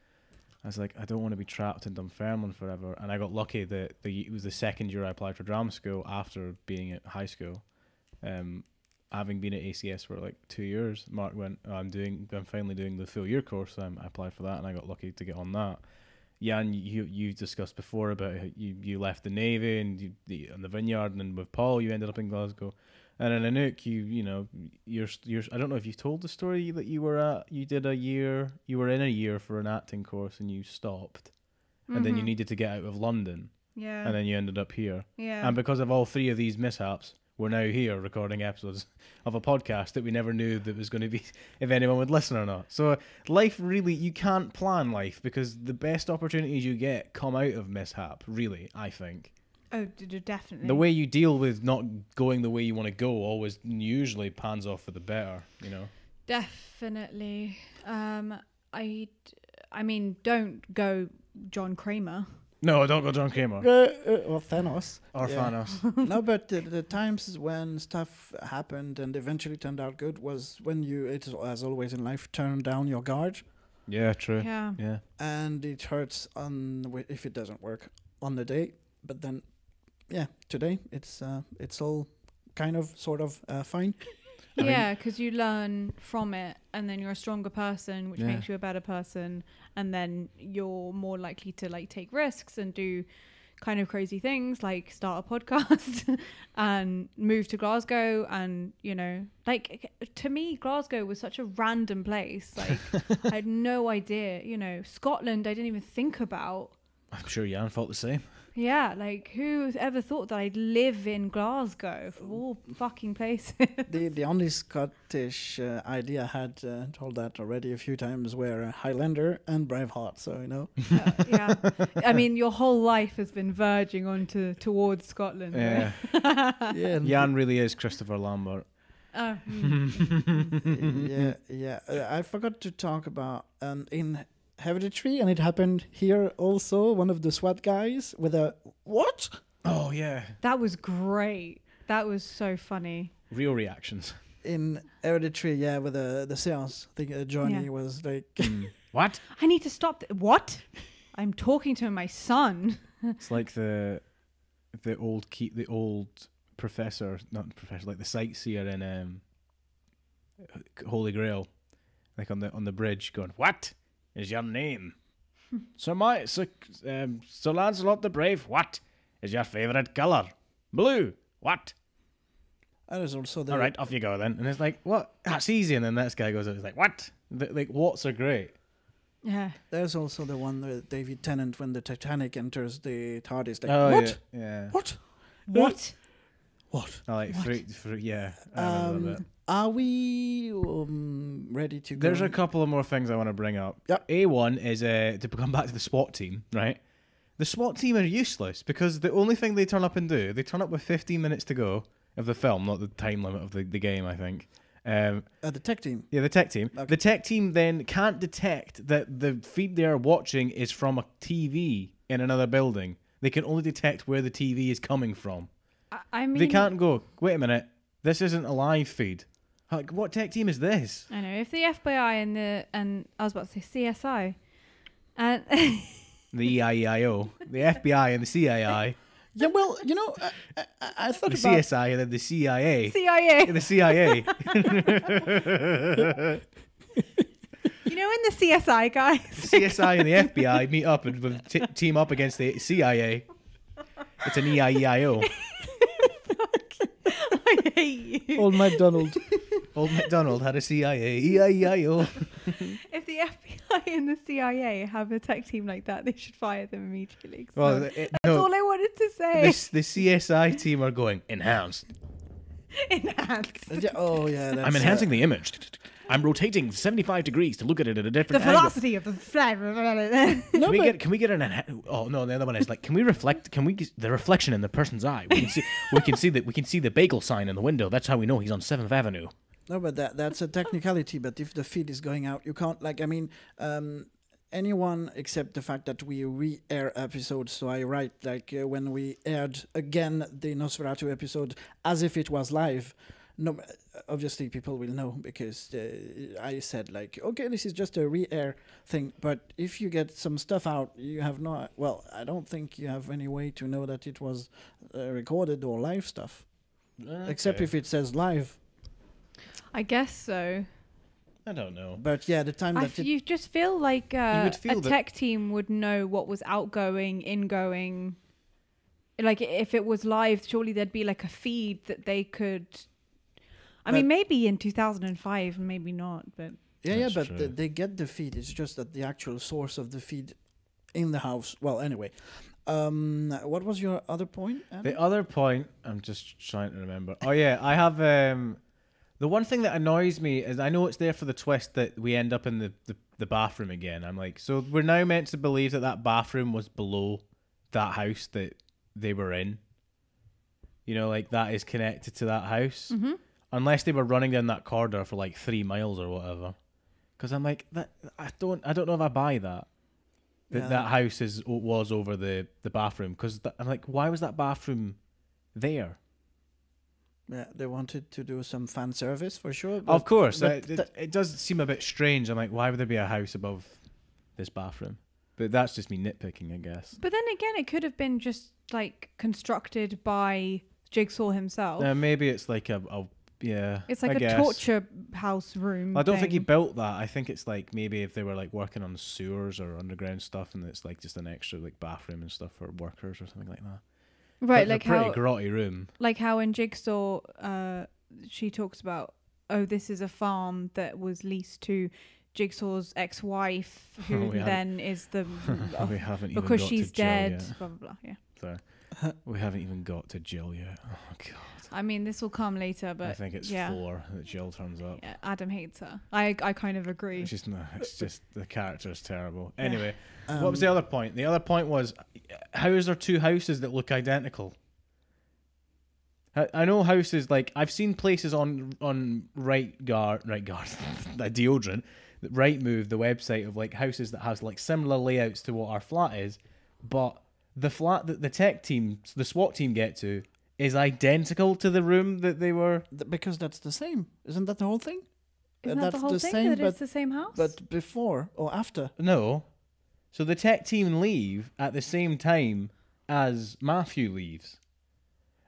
I was like, I don't want to be trapped in Dunfermline forever. And I got lucky that the it was the second year I applied for drama school after being at high school. Um, having been at ACS for like two years, Mark went, oh, "I'm doing, I'm finally doing the full year course." Um, I applied for that, and I got lucky to get on that. Yann, you you discussed before about you you left the navy and you the on the vineyard, and with Paul you ended up in Glasgow, and in Anouk you you know you're you're I don't know if you've told the story that you were at you did a year you were in a year for an acting course and you stopped, and then you Mhm. needed to get out of London, Yeah. and then you ended up here, yeah. and because of all three of these mishaps. We're now here recording episodes of a podcast that we never knew that was going to be if anyone would listen or not. So life really you can't plan life because the best opportunities you get come out of mishap, really, I think. Oh, d- d- definitely. The way you deal with not going the way you want to go always usually pans off for the better, you know. Definitely. Um, I, I mean, don't go John Kramer. No, don't go John Kramer uh, uh, or Thanos. or yeah. Thanos. no, but the, the times when stuff happened and eventually turned out good was when you, it is as always in life, turn down your guard, Yeah, true. Yeah. Yeah. and it hurts on wi- if it doesn't work on the day. But then, yeah, today it's uh, it's all kind of sort of uh, fine. I Yeah, because you learn from it, and then you're a stronger person, which Yeah. makes you a better person, and then you're more likely to like take risks and do kind of crazy things like start a podcast and move to Glasgow and you know like to me Glasgow was such a random place like I had no idea you know Scotland I didn't even think about I'm sure Yann felt the same. Yeah like who ever thought that I'd live in Glasgow of all fucking places the the only Scottish uh, idea I had uh, told that already a few times were uh, Highlander and Braveheart. So you know, Uh, yeah I mean your whole life has been verging onto towards Scotland Yeah, yeah, Yann really is Christopher Lambert. Oh, mm. yeah, yeah. Uh, I forgot to talk about um, in Hereditary, and it happened here also. One of the SWAT guys with a what? Oh yeah, that was great that was so funny real reactions. In Hereditary, yeah, with the the seance. I think uh, Johnny Yeah. was like, Mm. what? I need to stop. Th- what? I'm talking to my son. It's like the the old key, the old professor, not professor, like the sightseer in um, Holy Grail, like on the on the bridge, going, "What is your name?" Sir my Sir, um, Sir Lancelot the Brave. What is your favourite colour? Blue. What? and there's also the All right, off you go then. And it's like, what? That's easy. And then this guy goes, it's like, what? The, like, what's are great. Yeah. There's also the one with David Tennant when the Titanic enters the TARDIS. Like, oh what? yeah, yeah. What? What? What? I like What? three, three, yeah. I remember Um, are we um, ready to go? There's a couple of more things I want to bring up. Yep. A one is uh, to come back to the SWAT team, right? The SWAT team are useless because the only thing they turn up and do, they turn up with 15 minutes to go of the film, not the time limit of the, the game, I think. Um, uh, the tech team. yeah, the tech team. Okay. The tech team then can't detect that the feed they are watching is from a TV in another building. They can only detect where the TV is coming from. I, I mean, they can't go, wait a minute, this isn't a live feed. Like, what tech team is this? I know if the FBI and the and I was about to say CSI, and The E EIEIO, the FBI and the CIA, Yeah, well, you know, I, I, I thought the about CSI and then the CIA. CIA, The CIA. you know, in the CSI guys, CSI and the FBI meet up and t- team up against the CIA. It's an EIEIO. I hate you. Old MacDonald. Old MacDonald had a CIA. E-I-E-I-O. If the FBI and the CIA have a tech team like that, they should fire them immediately. So Well, it, that's no, all I wanted to say. this, the CSI team are going enhanced. Enhanced. Oh yeah, that's, I'm enhancing uh, the image. I'm rotating 75 degrees to look at it at a The different angle. velocity of the flavor. Can No, we get can we get an enha- oh no the other one is like can we reflect can we the reflection in the person's eye we can see we can see that we can see the bagel sign in the window that's how we know he's on Seventh Avenue No, but that that's a technicality. But if the feed is going out, you can't like. I mean, um, anyone except the fact that we re-air episodes. So I write like uh, when we aired again the Nosferatu episode as if it was live. No, obviously people will know because uh, I said like, okay, this is just a re-air thing. But if you get some stuff out, you have no. Well, I don't think you have any way to know that it was uh, recorded or live stuff, except if it says live. I guess so. I don't know But yeah, the time I that f- you just feel like uh, feel a tech team would know what was outgoing, ingoing. Like if it was live, surely there'd be like a feed that they could. I mean, maybe in 2005, maybe not, but yeah, yeah, but th- they get the feed. It's just that the actual source of the feed in the house. Well, anyway, um, what was your other point? Adam? the other point I'm just trying to remember oh yeah I have um the one thing that annoys me is I know it's there for the twist that we end up in the, the, the bathroom again I'm like so we're now meant to believe that that bathroom was below that house that they were in you know like that is connected to that house mm-hmm. Unless they were running down that corridor for like three miles or whatever. Because I'm like that. I don't. I don't know if I buy that. That Yeah. that house is was over the the bathroom. Because I'm like, why was that bathroom there? yeah, they wanted to do some fan service for sure. of course, but uh, it, it does seem a bit strange. I'm like, why would there be a house above this bathroom? But that's just me nitpicking, I guess. But then again, it could have been just like constructed by Jigsaw himself. Uh, maybe it's like a, a yeah. It's like I a guess. torture house room. I don't think he thing. built that. I think it's like maybe if they were like working on sewers or underground stuff, and it's like just an extra like bathroom and stuff for workers or something like that. right, But like a pretty how grotty room. like how in Jigsaw, uh, she talks about, oh, this is a farm that was leased to Jigsaw's ex-wife, who We haven't- then is the we haven't even because got she's to Jill dead. Blah blah blah. Yeah. So we haven't even got to Jill yet. Oh god. I mean, this will come later, but I think it's yeah. four that Jill turns up. yeah, Adam hates her. I I kind of agree. It's just no, it's just the character is terrible. Yeah. Anyway, Um, what was the other point? The other point was how is there two houses that look identical? I, I know houses like I've seen places on on right guard right guard the deodorant right move the website of like houses that has like similar layouts to what our flat is, but the flat that the tech team the SWAT team get to is identical to the room that they were because that's the same, isn't that the whole thing? Uh, Isn't that the that's whole the thing? same, that but it's the same house. but before or after. No. So the tech team leave at the same time as Matthew leaves.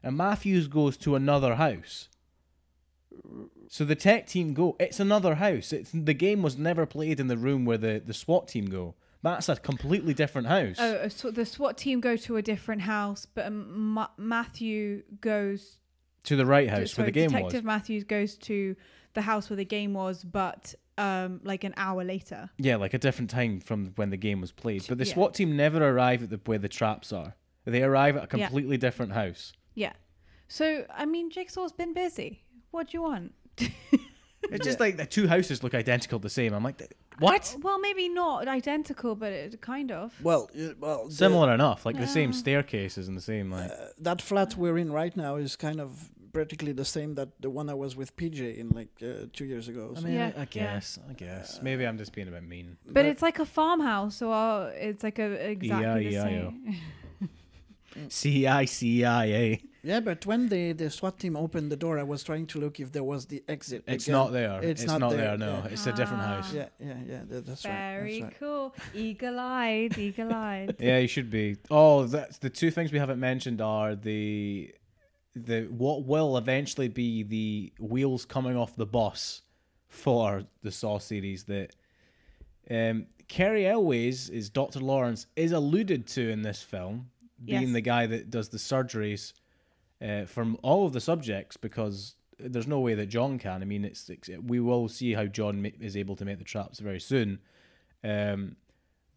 And Matthews goes to another house. So the tech team go. It's another house. It's the game was never played in the room where the, the SWAT team go. That's a completely different house. Oh, so the SWAT team go to a different house, but um, Ma- Matthew goes. to the right to- house sorry, where the game Detective was. Matthews goes to the house where the game was, but um, like an hour later. Yeah, like a different time from when the game was played. But the Yeah. SWAT team never arrive at the where the traps are. They arrive at a Yeah. completely different house. Yeah. So I mean, Jigsaw's been busy. What do you want? It's just like the two houses look identical the same. I'm like, what? Well, maybe not identical, but it kind of. Well, uh, well, the- Similar enough, like the same Yeah. staircases and the same like. uh, that flat we're in right now is kind of practically the same that the one I was with PJ in like uh, two years ago. I so- mean, Yeah, I, I yeah. guess, I guess. Maybe I'm just being a bit mean. But, it's like a farmhouse, so uh, it's like a exactly the E-I-E-I-O. same. C I C I A. yeah, but when the the SWAT team opened the door, I was trying to look if there was the exit. It's again. not there. It's It's, not not, there, there. No, yeah. it's a different Ah. house. Yeah, yeah, yeah. That, that's Very right. That's right. cool. Eagle-eyed, eagle-eyed. Yeah, you should be. Oh, that's the two things we haven't mentioned are the the what will eventually be the wheels coming off the bus for the Saw series that um Cary Elwes is Dr. Lawrence is alluded to in this film, being Yes. the guy that does the surgeries uh, from all of the subjects because there's no way that John can. I mean, it's, it's we will see how John is able to make the traps very soon. Um,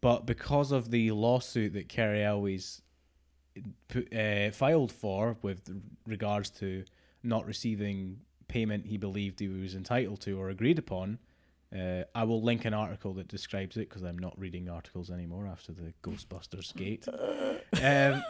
but because of the lawsuit that Cary Elwes put, uh, filed for with regards to not receiving payment he believed he was entitled to or agreed upon, uh, I will link an article that describes it because I'm not reading articles anymore after the Ghostbusters gate. um,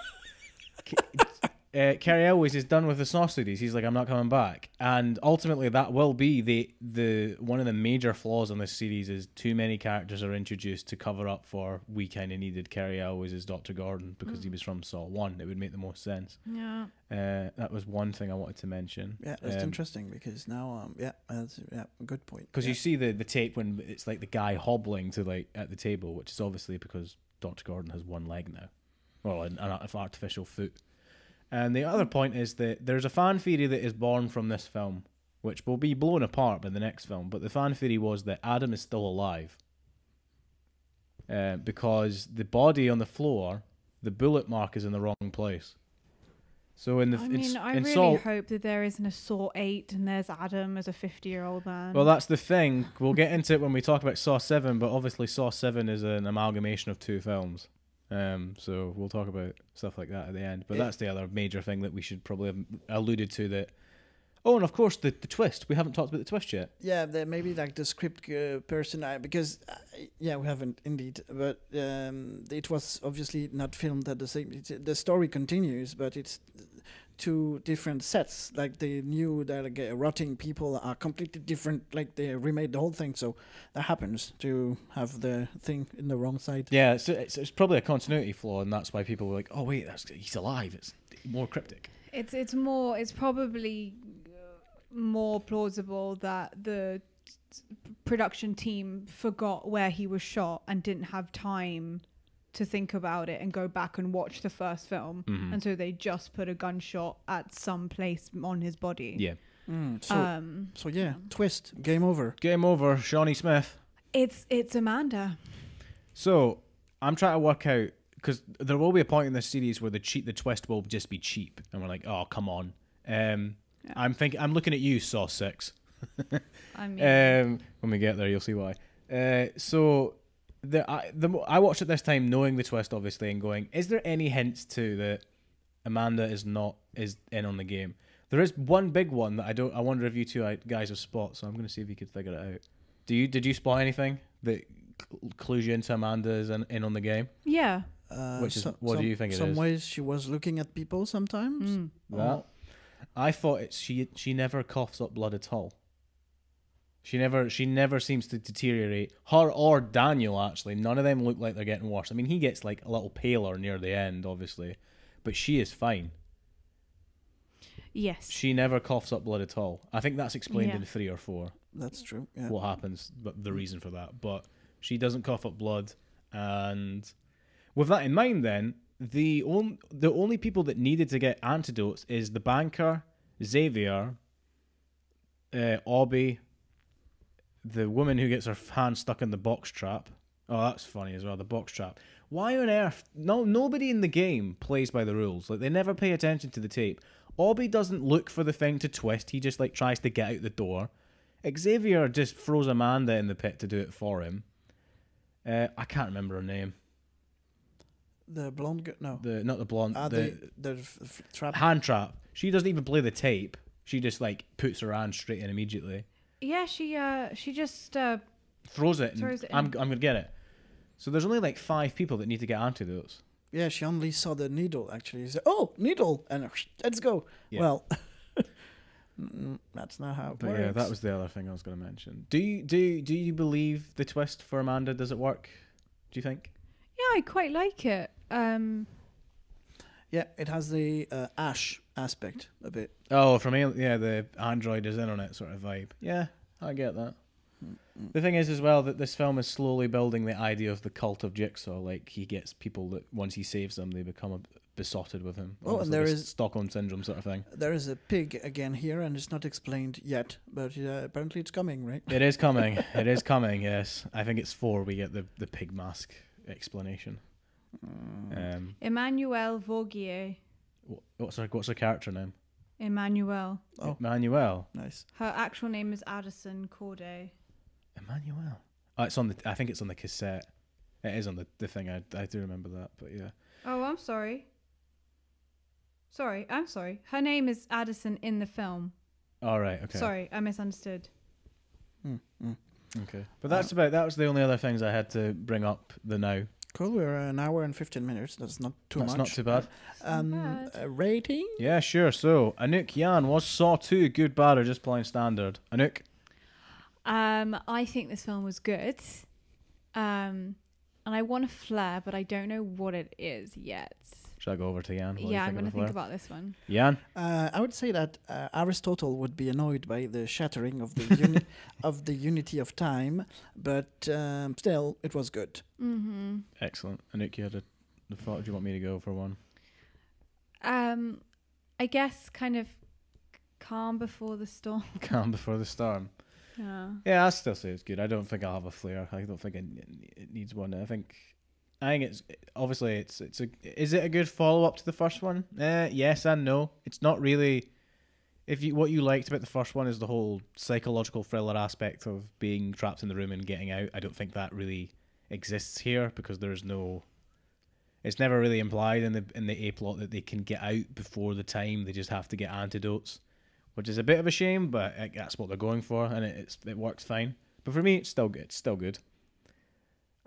uh, Cary Elwes is done with the Saw series. He's like, I'm not coming back, and ultimately that will be the the one of the major flaws on this series is too many characters are introduced to cover up for we kind of needed Cary Elwes as Doctor Gordon because he was from Saw One. It would make the most sense. Yeah. Uh, that was one thing I wanted to mention. Yeah, that's Um, interesting because now, um, yeah, that's yeah, good point. because yeah. you see the the tape when it's like the guy hobbling to like at the table, which is obviously because Doctor Gordon has one leg now, well, an, an artificial foot. And the other point is that there's a fan theory that is born from this film, which will be blown apart by the next film. But the fan theory was that Adam is still alive, uh, because the body on the floor, the bullet mark is in the wrong place. So in the I in, mean, I in really Saw, hope that there isn't a Saw 8 and there's Adam as a 50-year-old man. Well, that's the thing. We'll get into it when we talk about Saw Seven, but obviously Saw Seven is an amalgamation of two films. Um, so we'll talk about stuff like that at the end. But Yeah. that's the other major thing that we should probably have alluded to. That. Oh, and of course the the twist. We haven't talked about the twist yet. Yeah, there maybe like the script uh, person, I, because uh, yeah, we haven't indeed, but um, it was obviously not filmed at the same. It's, the story continues, but it's two different sets. Like they knew that like, rotting people are completely different. Like they remade the whole thing, so that happens to have the thing in the wrong side. Yeah, it's, it's it's probably a continuity flaw, and that's why people were like, "Oh wait, that's he's alive." It's more cryptic. It's it's more it's probably uh, more plausible that the t- production team forgot where he was shot and didn't have time to think about it and go back and watch the first film Mhm. and so they just put a gunshot at some place on his body Yeah. Mm, so, um, so yeah, twist, game over. Game over, Shawnee Smith. it's it's Amanda. So I'm trying to work out because there will be a point in this series where the cheat, the twist will just be cheap, and we're like, oh come on. Um, Yeah. I'm thinking, I'm looking at you, Saw Six. I mean, Um, when we get there, you'll see why. Uh, so the I, the I watched it this time, knowing the twist, obviously, and going, is there any hints to that Amanda is not is in on the game? There is one big one that I don't. I wonder if you two uh, guys have spot. So I'm going to see if you could figure it out. Do you? Did you spot anything that clues you into Amanda is in, in on the game? yeah. Uh, Which is- so- what do you think Some is? ways she was looking at people sometimes. Mm. That I thought it's she. She never coughs up blood at all. She never. She never seems to deteriorate. Her or Daniel actually. None of them look like they're getting worse. I mean, he gets like a little paler near the end, obviously, but she is fine. Yes. She never coughs up blood at all. I think that's explained Yeah. in three or four. that's true. Yeah. What happens, but the reason for that. But she doesn't cough up blood, and with that in mind, then the on, the only people that needed to get antidotes is the banker, Xavier, uh, Obi, the woman who gets her hand stuck in the box trap. Oh, that's funny as well. The box trap. Why on earth? No, nobody in the game plays by the rules. Like they never pay attention to the tape. Obi doesn't look for the thing to twist. He just like tries to get out the door. Xavier just throws Amanda in the pit to do it for him. Uh, I can't remember her name. The blonde girl. No. The not the blonde. Ah, the the the f- trap. hand trap. She doesn't even play the tape. She just like puts her hand straight in immediately. Yeah. She uh she just uh Throws it. And Throws it I'm in. I'm gonna get it. So there's only like five people that need to get antidotes. Yeah, she only saw the needle. Actually, she said, "Oh, needle!" and let's go. Yeah. Well, mm, that's not how it But works. yeah, that was the other thing I was gonna mention. Do you do do you believe the twist for Amanda? Does it work? Do you think? yeah. I quite like it. Um. Yeah, it has the uh, ash aspect a bit. Oh, from Al- yeah, the Android is in on it sort of vibe. Yeah, I get that. The thing is, as well, that this film is slowly building the idea of the cult of Jigsaw. Like he gets people that once he saves them, they become a, besotted with him. Oh, and Almost there like is- Stockholm syndrome sort of thing. There is a pig again here, and it's not explained yet, but uh, apparently it's coming, right? It is coming. it is coming. Yes, I think it's four. We get the the pig mask explanation. Mm. Um, Emmanuelle Vaugier. Wh- what's her what's her character name? Emmanuel. Oh. Emmanuel. Nice. Her actual name is Addison Corday. Emmanuel. Oh, it's on the. I think it's on the cassette. It is on the, the thing. I I do remember that. But yeah. Oh, I'm sorry. Sorry, I'm sorry. Her name is Addison in the film. All right. Okay. Sorry, I misunderstood. Mm, mm. Okay. But that's about. That was the only other things I had to bring up. The now. Cool. We're an hour and fifteen minutes. That's not too that's much. not too bad. Um, bad. uh, rating? Yeah. Sure. So Anouk Yann was Saw two good, bad, or just plain standard? Anouk? Um, I think this film was good. Um, and I want a flair, but I don't know what it is yet. Should I go over to Yann? What yeah, I'm gonna think about this one. Yann. Uh, I would say that uh, Aristotle would be annoyed by the shattering of the uni- of the unity of time, but um, still, it was good. Mm-hmm. Excellent. Anouk, you had a. The thought. Do you want me to go for one? Um, I guess kind of calm before the storm. Calm before the storm. Yeah. Yeah, I still say it's good. I don't think I'll have a flair. I don't think it, it needs one. I think, I think it's obviously it's it's a. Is it a good follow up to the first one? Uh, yes and no. It's not really. If you what you liked about the first one is the whole psychological thriller aspect of being trapped in the room and getting out. I don't think that really exists here because there's no. It's never really implied in the in the A plot that they can get out before the time. They just have to get antidotes which is a bit of a shame, but it, that's what they're going for, and it, it's it works fine. But for me, it's still good. It's still good.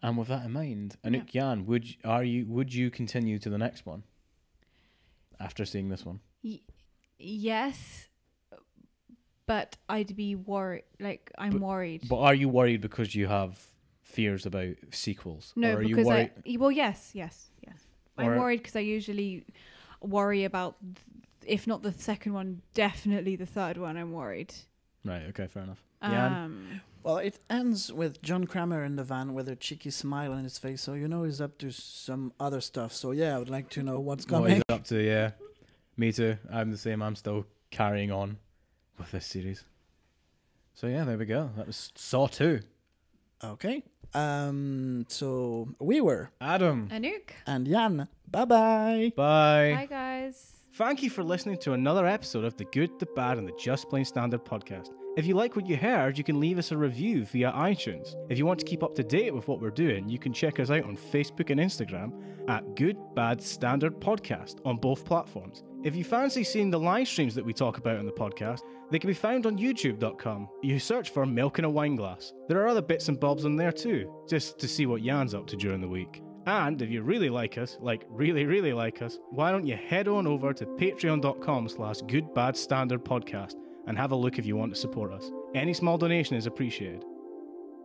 And with that in mind, Anouk Yann, would are you would you continue to the next one after seeing this one? Y- yes, but I'd be worried. Like I'm But- worried. But are you worried because you have fears about sequels? no, or are you because worried? I. Well, yes, yes, yes. Or- I'm worried because I usually worry about, if not the second one, definitely the third one. I'm worried. Right. Okay. Fair enough. Yann? Um, Well, it ends with John Kramer in the van with a cheeky smile on his face, so you know he's up to some other stuff. So yeah, I would like to know what's What coming. he's up to? Yeah. Me too. I'm the same. I'm still carrying on with this series. So yeah, there we go. That was Saw Two. Okay. Um. So we were Adam, Anouk. and Yann. Bye bye. bye. Hi guys. Thank you for listening to another episode of the Good, the Bad, and the Just Plain Standard podcast. If you like what you heard, you can leave us a review via iTunes. If you want to keep up to date with what we're doing, you can check us out on Facebook and Instagram at Good, Bad, Standard Podcast on both platforms. If you fancy seeing the live streams that we talk about on the podcast, they can be found on youtube.com. You search for Milk in a Wine Glass. There are other bits and bobs on there too, just to see what Yann's up to during the week. And if you really like us, like really, really like us, why don't you head on over to patreon.com slash goodbadstandardpodcast and have a look if you want to support us. Any small donation is appreciated.